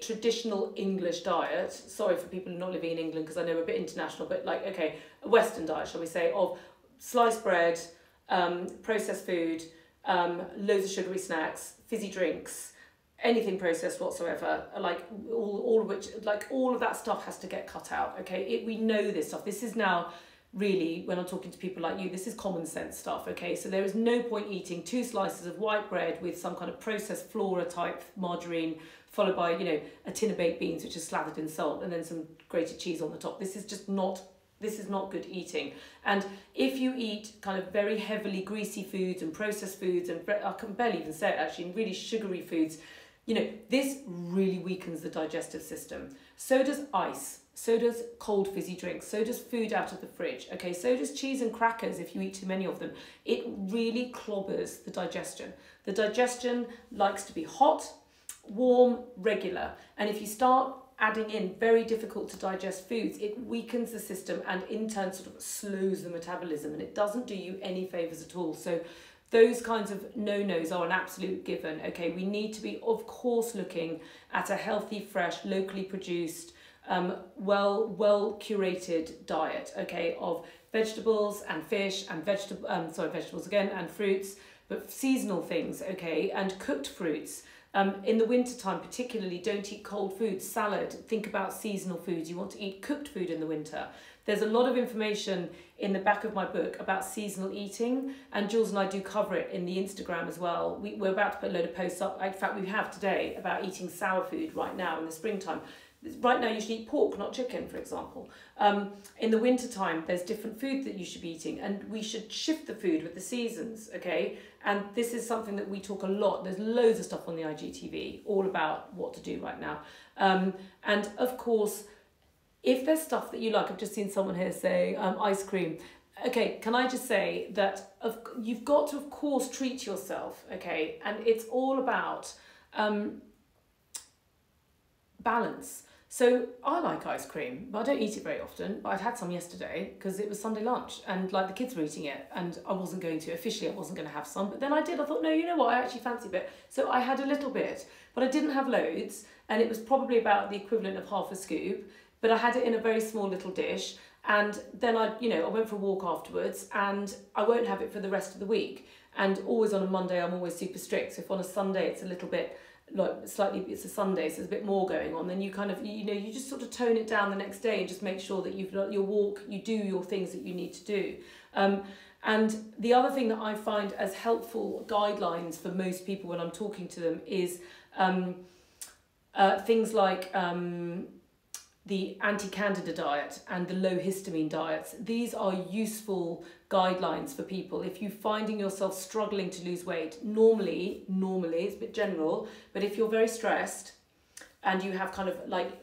traditional English diet, sorry for people not living in England because I know we're a bit international, but like, okay, a Western diet, shall we say, of sliced bread, um, processed food, um, loads of sugary snacks, fizzy drinks, anything processed whatsoever, like all, all of which, like all of that stuff has to get cut out, okay? It, we know this stuff. This is now really, when I'm talking to people like you, this is common sense stuff, okay? So there is no point eating two slices of white bread with some kind of processed flora type margarine followed by, you know, a tin of baked beans, which is slathered in salt, and then some grated cheese on the top. This is just not this is not good eating. And if you eat kind of very heavily greasy foods and processed foods, and I can barely even say it actually, really sugary foods, you know, this really weakens the digestive system. So does ice. So does cold fizzy drinks. So does food out of the fridge. Okay, so does cheese and crackers if you eat too many of them. It really clobbers the digestion. The digestion likes to be hot, warm, regular. And if you start adding in very difficult to digest foods, it weakens the system and in turn sort of slows the metabolism and it doesn't do you any favours at all. So those kinds of no-nos are an absolute given. Okay, we need to be, of course, looking at a healthy, fresh, locally produced, um, well, well curated diet. Okay, of vegetables and fish and vegetable, um, sorry, vegetables again and fruits, but seasonal things. Okay, and cooked fruits. Um, in the wintertime, particularly, don't eat cold food, salad. Think about seasonal foods. You want to eat cooked food in the winter. There's a lot of information in the back of my book about seasonal eating, and Jules and I do cover it in the Instagram as well. We, we're about to put a load of posts up. In fact, we have today about eating sour food right now in the springtime right now you should eat pork, not chicken, for example. Um, in the winter time, there's different food that you should be eating, and we should shift the food with the seasons, okay? And this is something that we talk a lot. There's loads of stuff on the IGTV all about what to do right now. Um, and of course, if there's stuff that you like, I've just seen someone here say um, ice cream. Okay, can I just say that of, you've got to, of course, treat yourself, okay? And it's all about um, balance. So I like ice cream, but I don't eat it very often. But I'd had some yesterday because it was Sunday lunch and like the kids were eating it and I wasn't going to, officially I wasn't going to have some. But then I did, I thought, no, you know what, I actually fancy a bit. So I had a little bit, but I didn't have loads. and it was probably about the equivalent of half a scoop, but I had it in a very small little dish. And then I, you know, I went for a walk afterwards, and I won't have it for the rest of the week. And always on a Monday, I'm always super strict. So if on a Sunday it's a little bit like slightly it's a Sunday, so there's a bit more going on, then you kind of you know you just sort of tone it down the next day and just make sure that you've got your walk, you do your things that you need to do. Um, and the other thing that I find as helpful guidelines for most people when I'm talking to them is um, uh, things like um, the anti-candida diet and the low histamine diets. These are useful guidelines for people. If you're finding yourself struggling to lose weight, normally, normally, it's a bit general, but if you're very stressed and you have kind of like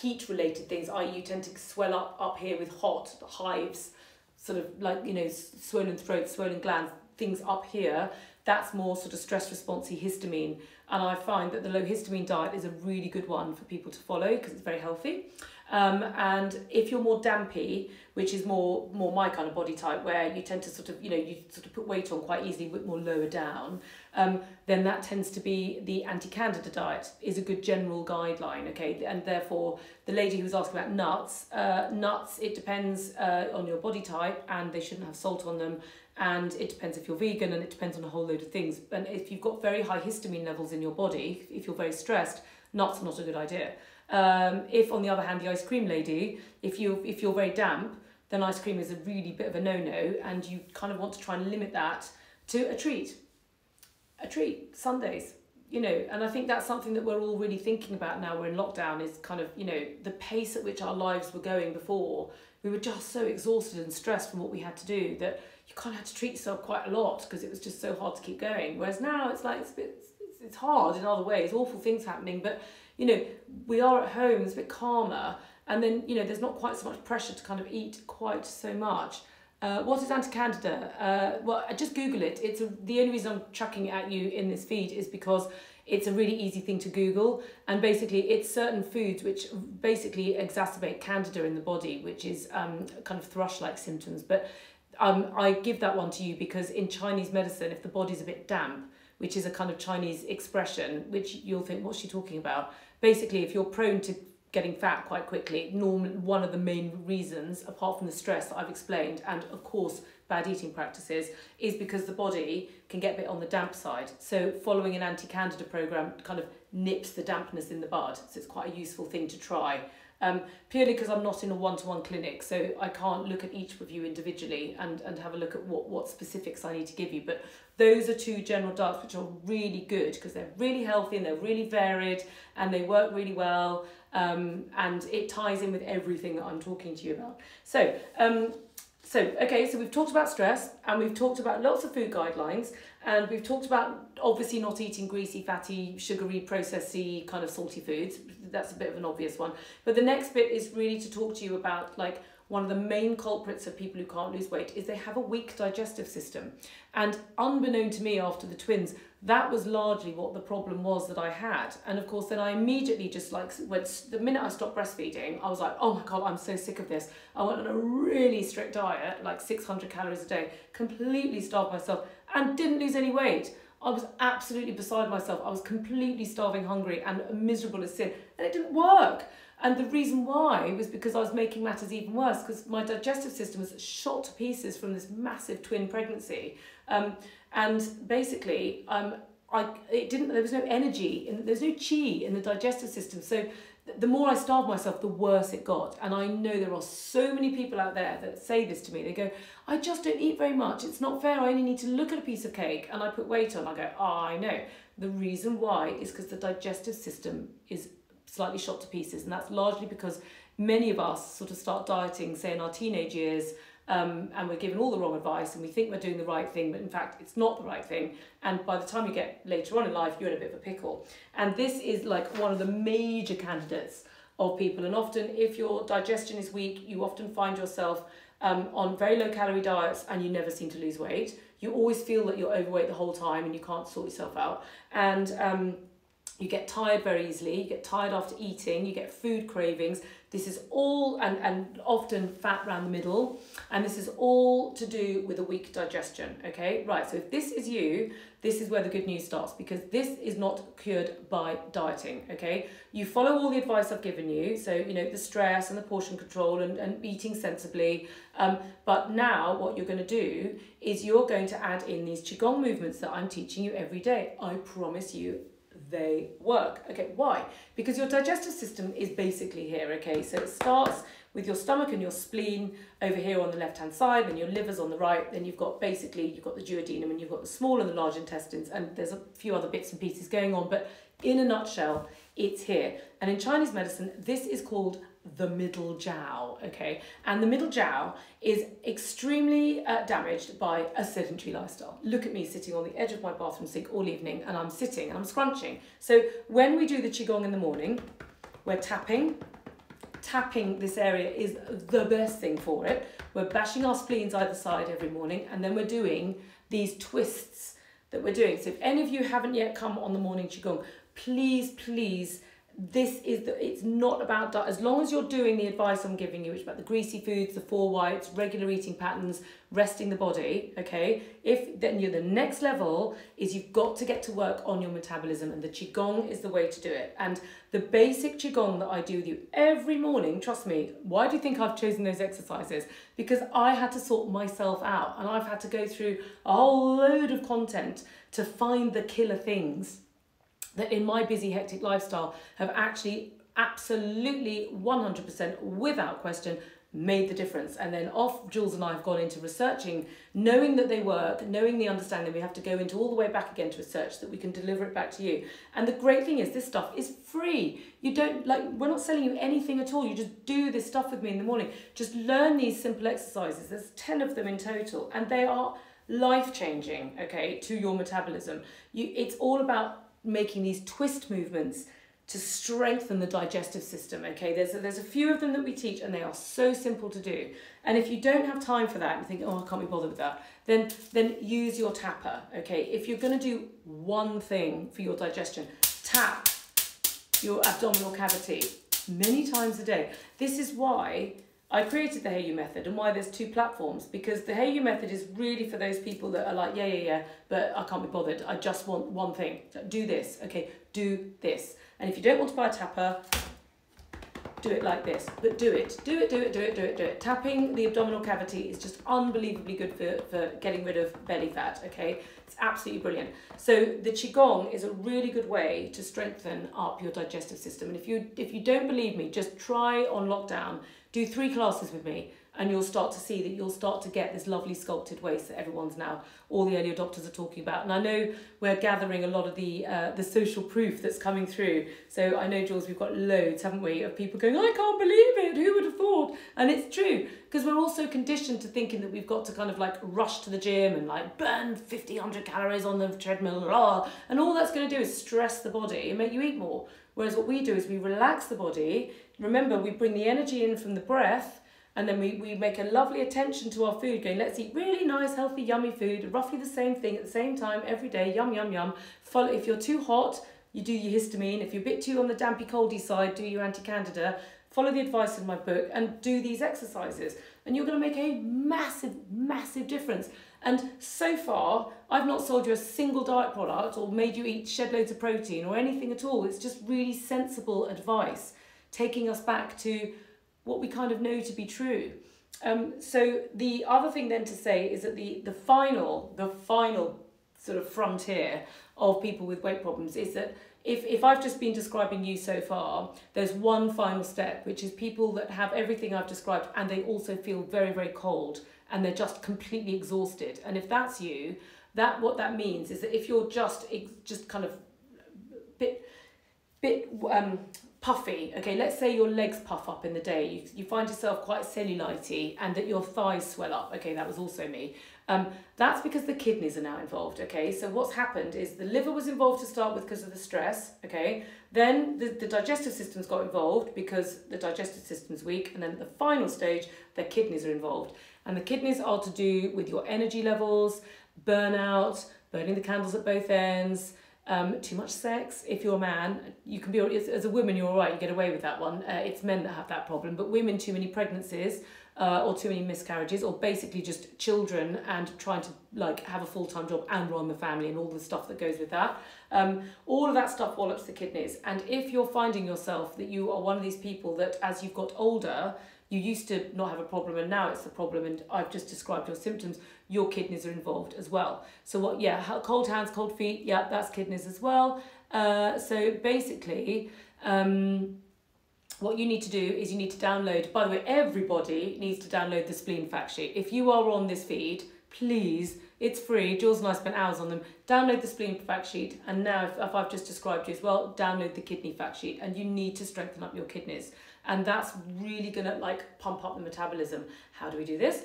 heat related things, i.e. you tend to swell up up here with hot hives, sort of like, you know, swollen throat, swollen glands, things up here, that's more sort of stress responsey histamine. And I find that the low histamine diet is a really good one for people to follow because it's very healthy. Um, and if you're more dampy, which is more more my kind of body type, where you tend to sort of you know you sort of put weight on quite easily, but more lower down, um, then that tends to be the anti-candida diet is a good general guideline. Okay, and therefore the lady who was asking about nuts, uh, nuts it depends uh, on your body type, and they shouldn't have salt on them and it depends if you're vegan and it depends on a whole load of things. And if you've got very high histamine levels in your body, if you're very stressed, nuts are not a good idea. Um, if on the other hand, the ice cream lady, if you if you're very damp, then ice cream is a really bit of a no-no, and you kind of want to try and limit that to a treat, a treat Sundays. You know, and I think that's something that we're all really thinking about now. We're in lockdown. Is kind of you know the pace at which our lives were going before. We were just so exhausted and stressed from what we had to do that you kind of had to treat yourself quite a lot because it was just so hard to keep going. Whereas now it's like it's a bit, it's, it's hard in other ways, awful things happening, but you know, we are at home, it's a bit calmer, and then you know, there's not quite so much pressure to kind of eat quite so much. Uh, what is anti-candida? Uh, well, just Google it. It's a, the only reason I'm chucking it at you in this feed is because it's a really easy thing to Google, and basically it's certain foods which basically exacerbate candida in the body, which is um, kind of thrush-like symptoms. But um, I give that one to you because in Chinese medicine, if the body's a bit damp, which is a kind of Chinese expression, which you'll think, what's she talking about? Basically, if you're prone to getting fat quite quickly, normally one of the main reasons, apart from the stress that I've explained, and of course bad eating practices, is because the body can get a bit on the damp side. So following an anti-candida program kind of nips the dampness in the bud. So it's quite a useful thing to try um, purely because I'm not in a one-to-one clinic, so I can't look at each of you individually and, and have a look at what, what specifics I need to give you. But those are two general diets which are really good because they're really healthy and they're really varied and they work really well um, and it ties in with everything that I'm talking to you about. So, um, so, okay, so we've talked about stress and we've talked about lots of food guidelines and we've talked about obviously not eating greasy, fatty, sugary, processy, kind of salty foods. That's a bit of an obvious one. But the next bit is really to talk to you about like one of the main culprits of people who can't lose weight is they have a weak digestive system. And unbeknown to me after the twins, that was largely what the problem was that I had. And of course, then I immediately just like, went, the minute I stopped breastfeeding, I was like, oh my God, I'm so sick of this. I went on a really strict diet, like 600 calories a day, completely starved myself and didn't lose any weight. I was absolutely beside myself. I was completely starving hungry and miserable as sin. And it didn't work. And the reason why was because I was making matters even worse because my digestive system was shot to pieces from this massive twin pregnancy. Um, and basically, um, I, it didn't, there was no energy, and there's no chi in the digestive system. So the more I starved myself, the worse it got. And I know there are so many people out there that say this to me. They go, I just don't eat very much. It's not fair. I only need to look at a piece of cake and I put weight on. I go, oh, I know. The reason why is because the digestive system is slightly shot to pieces. And that's largely because many of us sort of start dieting, say in our teenage years, um, and we're given all the wrong advice and we think we're doing the right thing, but in fact it's not the right thing. And by the time you get later on in life, you're in a bit of a pickle. And this is like one of the major candidates of people. And often if your digestion is weak, you often find yourself um, on very low calorie diets and you never seem to lose weight. You always feel that you're overweight the whole time and you can't sort yourself out. And um, you get tired very easily, you get tired after eating, you get food cravings, This is all, and, and often fat around the middle, and this is all to do with a weak digestion, okay? Right, so if this is you, this is where the good news starts because this is not cured by dieting, okay? You follow all the advice I've given you, so, you know, the stress and the portion control and, and eating sensibly, um, but now what you're going to do is you're going to add in these Qigong movements that I'm teaching you every day. I promise you they work. Okay, why? Because your digestive system is basically here, okay? So it starts with your stomach and your spleen over here on the left hand side, then your liver's on the right, then you've got basically, you've got the duodenum and you've got the small and the large intestines, and there's a few other bits and pieces going on, but in a nutshell, it's here. And in Chinese medicine, this is called the middle jiao, okay? And the middle jiao is extremely uh, damaged by a sedentary lifestyle. Look at me sitting on the edge of my bathroom sink all evening and I'm sitting and I'm scrunching. So when we do the Qigong in the morning, we're tapping. Tapping this area is the best thing for it. We're bashing our spleens either side every morning and then we're doing these twists that we're doing. So if any of you haven't yet come on the morning Qigong, please, please this is the, it's not about that as long as you're doing the advice i'm giving you which about the greasy foods the four whites regular eating patterns resting the body okay? If then you're the next level is you've got to get to work on your metabolism and the qigong is the way to do it. And the basic qigong that i do with you every morning trust me why do you think i've chosen those exercises? Because i had to sort myself out and i've had to go through a whole load of content to find the killer things that in my busy, hectic lifestyle have actually absolutely 100% without question made the difference. And then off Jules and I have gone into researching, knowing that they work, knowing the understanding, we have to go into all the way back again to research that we can deliver it back to you. And the great thing is this stuff is free. You don't like, we're not selling you anything at all. You just do this stuff with me in the morning. Just learn these simple exercises. There's 10 of them in total and they are life changing, okay, to your metabolism. You, it's all about making these twist movements to strengthen the digestive system. Okay, there's a, there's a few of them that we teach and they are so simple to do. And if you don't have time for that and think, oh, I can't be bothered with that, then, then use your tapper. Okay, if you're to do one thing for your digestion, tap your abdominal cavity many times a day. This is why I created the Hayo'u method and why there's two platforms because the Hayo'u method is really for those people that are like, yeah, yeah, yeah, but I can't be bothered. I just want one thing. Do this. Okay, do this. And if you don't want to buy a tapper, do it like this, but do it. Do it, do it, do it, do it, do it. Tapping the abdominal cavity is just unbelievably good for, for getting rid of belly fat, okay? It's absolutely brilliant. So the Qigong is a really good way to strengthen up your digestive system. And if you, if you don't believe me, just try on lockdown do three classes with me and you'll start to see that you'll start to get this lovely sculpted waist that everyone's now all the early adopters are talking about. And i know we're gathering a lot of the uh, the social proof that's coming through. So i know jules we've got loads haven't we of people going i can't believe it. Who would have thought? And it's true because we're also conditioned to thinking that we've got to kind of like rush to the gym and like burn 50 100 calories on the treadmill blah, and all that's going to do is stress the body and make you eat more whereas what we do is we relax the body remember, we bring the energy in from the breath and then we, we make a lovely attention to our food, going, let's eat really nice, healthy, yummy food, roughly the same thing at the same time every day, yum, yum, yum. Follow, if you're too hot, you do your histamine. If you're a bit too on the dampy, coldy side, do your anti-candida. Follow the advice in my book and do these exercises. And you're going to make a massive, massive difference. And so far, I've not sold you a single diet product or made you eat shed loads of protein or anything at all. It's just really sensible advice taking us back to what we kind of know to be true. Um, so the other thing then to say is that the, the final, the final sort of frontier of people with weight problems is that if, if I've just been describing you so far, there's one final step, which is people that have everything I've described and they also feel very, very cold and they're just completely exhausted. And if that's you, that what that means is that if you're just just kind of bit bit um, puffy, okay, let's say your legs puff up in the day, you, you find yourself quite cellulitey and that your thighs swell up, okay, that was also me. Um, that's because the kidneys are now involved, okay? So what's happened is the liver was involved to start with because of the stress, okay? Then the, the digestive system's got involved because the digestive system's weak, and then the final stage, the kidneys are involved. And the kidneys are to do with your energy levels, burnout, burning the candles at both ends, Um, too much sex. If you're a man, you can be as a woman. You're all right. You get away with that one. Uh, it's men that have that problem, but women too many pregnancies uh, or too many miscarriages, or basically just children and trying to like have a full time job and run the family and all the stuff that goes with that. Um, all of that stuff wallops the kidneys. And if you're finding yourself that you are one of these people that as you've got older, you used to not have a problem and now it's the problem and I've just described your symptoms, your kidneys are involved as well. So what, yeah, cold hands, cold feet, yeah, that's kidneys as well. Uh, so basically, um, what you need to do is you need to download, by the way, everybody needs to download the spleen fact sheet. If you are on this feed, please, it's free. Jules and I spent hours on them. Download the spleen fact sheet. And now, if, if I've just described you as well, download the kidney fact sheet. And you need to strengthen up your kidneys. And that's really to like pump up the metabolism. How do we do this?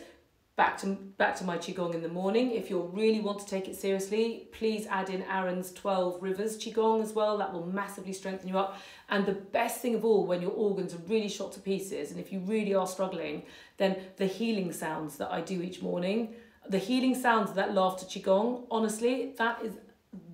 back to back to my qigong in the morning if you really want to take it seriously please add in aaron's 12 rivers qigong as well that will massively strengthen you up and the best thing of all when your organs are really shot to pieces and if you really are struggling then the healing sounds that i do each morning the healing sounds of that laughter qigong honestly that is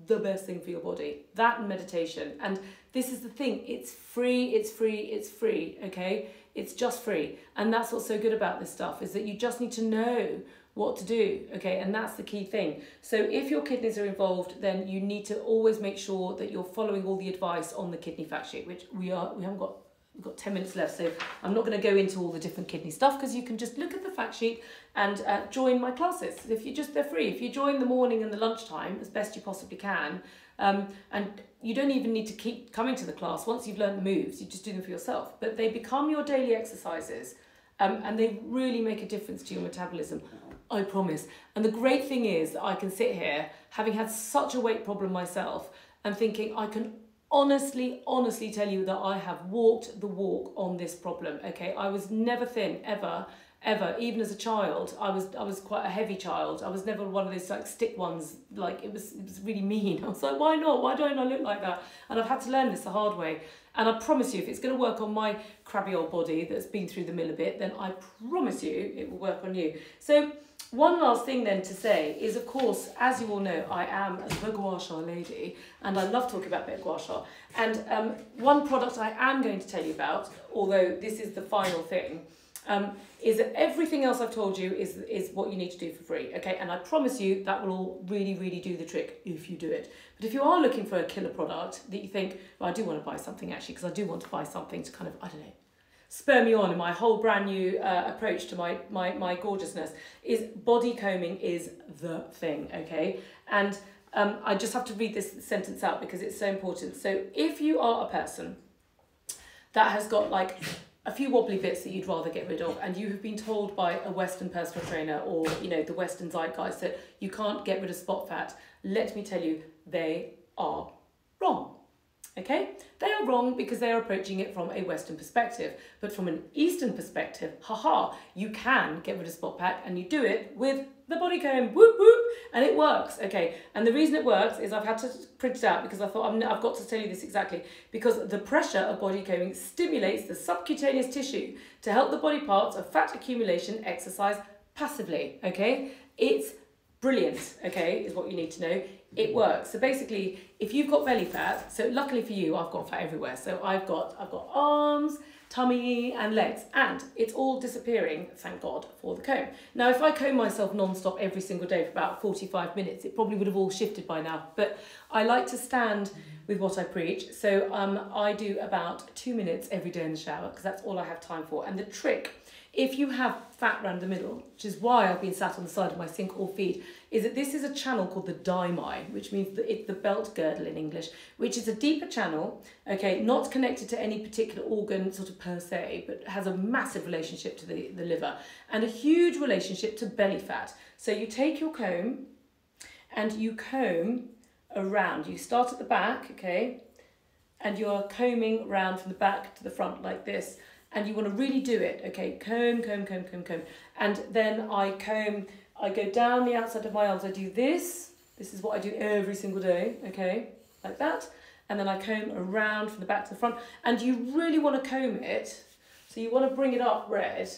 the best thing for your body that and meditation and this is the thing it's free it's free it's free okay it's just free. And that's what's so good about this stuff is that you just need to know what to do, okay? And that's the key thing. So if your kidneys are involved, then you need to always make sure that you're following all the advice on the kidney fact sheet, which we are, we haven't got We've got 10 minutes left, so I'm not going to go into all the different kidney stuff because you can just look at the fact sheet and uh, join my classes. If you just, they're free. If you join the morning and the lunchtime as best you possibly can, um, and you don't even need to keep coming to the class. Once you've learned the moves, you just do them for yourself. But they become your daily exercises um, and they really make a difference to your metabolism. I promise. And the great thing is that I can sit here, having had such a weight problem myself, and thinking I can honestly, honestly tell you that I have walked the walk on this problem. Okay, I was never thin ever ever. Even as a child i was i was quite a heavy child. I was never one of those like stick ones. Like it was it was really mean. I was like why not? Why don't i look like that? And i've had to learn this the hard way. And i promise you if it's going to work on my crabby old body that's been through the mill a bit then i promise you it will work on you. So one last thing then to say is, of course, as you all know, I am a gua sha lady and I love talking about gua sha. And um, one product I am going to tell you about, although this is the final thing, um, is that everything else I've told you is, is what you need to do for free, okay? And I promise you that will all really, really do the trick if you do it. But if you are looking for a killer product that you think, well, I do want to buy something actually, because I do want to buy something to kind of, I don't know, spur me on in my whole brand new uh, approach to my, my, my gorgeousness, is body combing is the thing, okay? And um, I just have to read this sentence out because it's so important. So if you are a person that has got like a few wobbly bits that you'd rather get rid of and you have been told by a western personal trainer or you know the western zeitgeist that you can't get rid of spot fat let me tell you they are wrong okay they are wrong because they are approaching it from a western perspective but from an eastern perspective haha you can get rid of spot pack and you do it with the body comb, whoop whoop, and it works. Okay, and the reason it works is I've had to print it out because I thought i have got to tell you this exactly because the pressure of body combing stimulates the subcutaneous tissue to help the body parts of fat accumulation exercise passively. Okay, it's brilliant. Okay, is what you need to know. It works. So basically, if you've got belly fat, so luckily for you, I've got fat everywhere. So I've got I've got arms tummy and legs and it's all disappearing thank god for the comb now if i comb myself non-stop every single day for about 45 minutes it probably would have all shifted by now but i like to stand with what i preach so um, i do about two minutes every day in the shower because that's all i have time for and the trick if you have fat around the middle, which is why I've been sat on the side of my sink all feed, is that this is a channel called the dai mai, which means the belt girdle in English, which is a deeper channel, okay, not connected to any particular organ sort of per se, but has a massive relationship to the, the liver and a huge relationship to belly fat. So you take your comb and you comb around. You start at the back, okay, and you're combing around from the back to the front like this and you want to really do it. Okay, comb, comb, comb, comb, comb. And then I comb, I go down the outside of my arms. I do this. This is what I do every single day, okay, like that. And then I comb around from the back to the front. And you really want to comb it. So you want to bring it up red.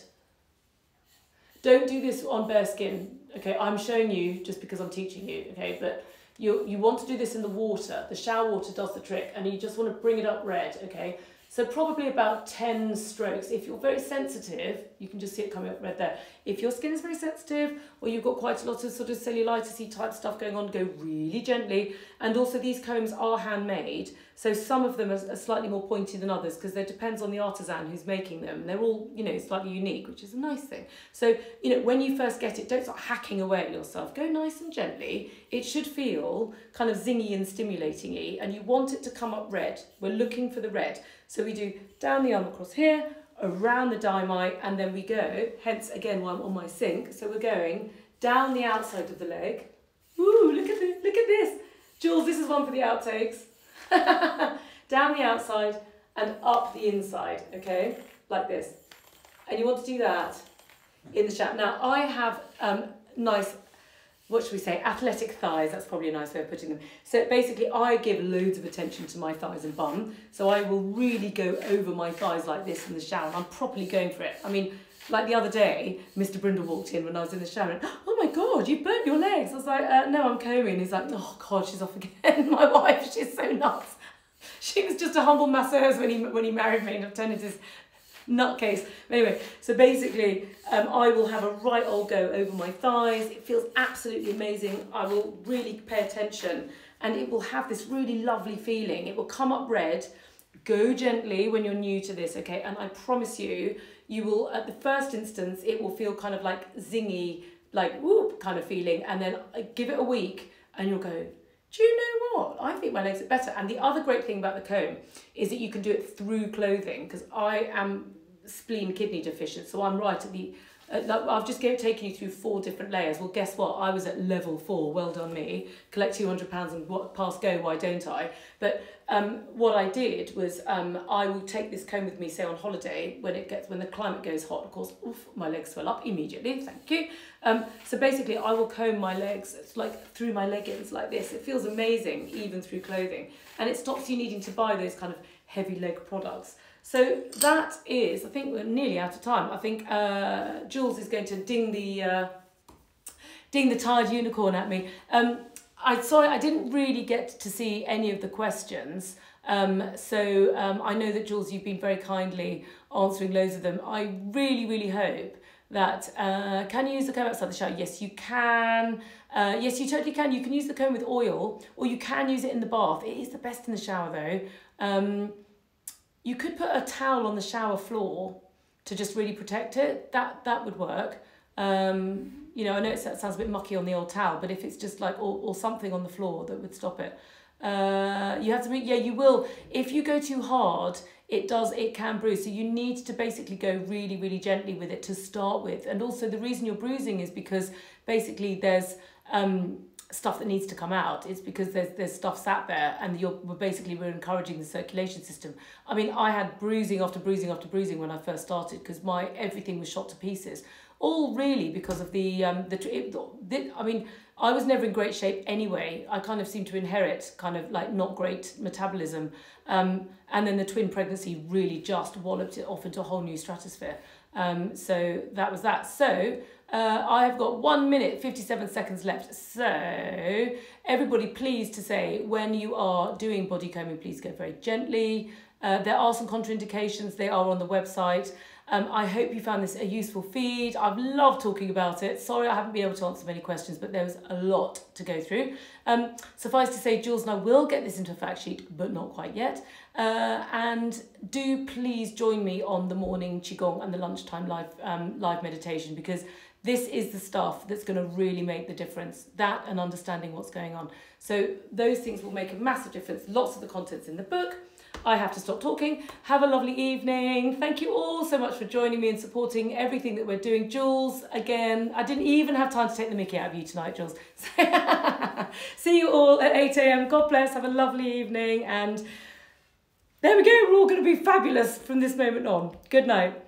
Don't do this on bare skin, okay? I'm showing you just because I'm teaching you, okay? But you, you want to do this in the water. The shower water does the trick and you just want to bring it up red, okay? So probably about 10 strokes. If you're very sensitive, you can just see it coming up red there. If your skin is very sensitive or you've got quite a lot of sort of cellulitis type stuff going on, go really gently. And also these combs are handmade. So some of them are, slightly more pointy than others because it depends on the artisan who's making them. They're all, you know, slightly unique, which is a nice thing. So, you know, when you first get it, don't start hacking away at yourself. Go nice and gently. It should feel kind of zingy and stimulating-y and you want it to come up red. We're looking for the red. So we do down the arm across here, around the dymite, and then we go, hence again why I'm on my sink. So we're going down the outside of the leg. Ooh, look at this, look at this. Jules, this is one for the outtakes. down the outside and up the inside, okay? Like this. And you want to do that in the shaft. Now, I have um, nice what should we say, athletic thighs, that's probably a nice way of putting them. So basically I give loads of attention to my thighs and bum. So I will really go over my thighs like this in the shower. I'm properly going for it. I mean, like the other day, Mr. Brindle walked in when I was in the shower and, oh my God, you burnt your legs. I was like, uh, no, I'm combing. He's like, oh God, she's off again. my wife, she's so nuts. She was just a humble masseuse when he, when he married me and I've turned into this nutcase. Anyway, so basically, um, I will have a right old go over my thighs. It feels absolutely amazing. I will really pay attention and it will have this really lovely feeling. It will come up red. Go gently when you're new to this, okay? And I promise you, you will, at the first instance, it will feel kind of like zingy, like whoop kind of feeling. And then uh, give it a week and you'll go, do you know what? I think my legs are better. And the other great thing about the comb is that you can do it through clothing because I am spleen kidney deficient. So I'm right at the, uh, I've just taken you through four different layers. Well, guess what? I was at level four. Well done me. Collect £200 and what, pass go, why don't I? But um, what I did was um, I will take this comb with me, say on holiday, when it gets when the climate goes hot. Of course, oof, my legs swell up immediately. Thank you. Um, so basically, I will comb my legs like through my leggings like this. It feels amazing, even through clothing, and it stops you needing to buy those kind of heavy leg products. So that is, I think we're nearly out of time. I think uh, Jules is going to ding the uh, ding the tired unicorn at me. Um, I sorry, I didn't really get to see any of the questions. Um, so um, I know that Jules, you've been very kindly answering loads of them. I really, really hope that uh, can you use the comb outside the shower? Yes, you can. Uh, yes, you totally can. You can use the comb with oil, or you can use it in the bath. It is the best in the shower though. Um, you could put a towel on the shower floor to just really protect it. That that would work. Um, you know, I know it sounds a bit mucky on the old towel, but if it's just like or, or something on the floor that would stop it. Uh, you have to be, yeah, you will. If you go too hard, it does, it can bruise. So you need to basically go really, really gently with it to start with. And also the reason you're bruising is because basically there's, um, stuff that needs to come out it's because there's there's stuff sat there and you're basically we're encouraging the circulation system. I mean i had bruising after bruising after bruising when i first started because my everything was shot to pieces. All really because of the um the, it, the i mean i was never in great shape anyway. I kind of seemed to inherit kind of like not great metabolism. Um and then the twin pregnancy really just walloped it off into a whole new stratosphere. Um so that was that. So uh, I have got one minute, 57 seconds left. So everybody please to say when you are doing body combing, please go very gently. Uh, there are some contraindications. They are on the website. Um, I hope you found this a useful feed. I've loved talking about it. Sorry I haven't been able to answer many questions, but there was a lot to go through. Um, suffice to say, Jules and I will get this into a fact sheet, but not quite yet. Uh, and do please join me on the morning Qigong and the lunchtime live, um, live meditation because this is the stuff that's going to really make the difference that and understanding what's going on so those things will make a massive difference lots of the contents in the book I have to stop talking. Have a lovely evening. Thank you all so much for joining me and supporting everything that we're doing. Jules, again, I didn't even have time to take the mickey out of you tonight, Jules. See you all at 8 a.m. God bless. Have a lovely evening. And there we go. We're all going to be fabulous from this moment on. Good night.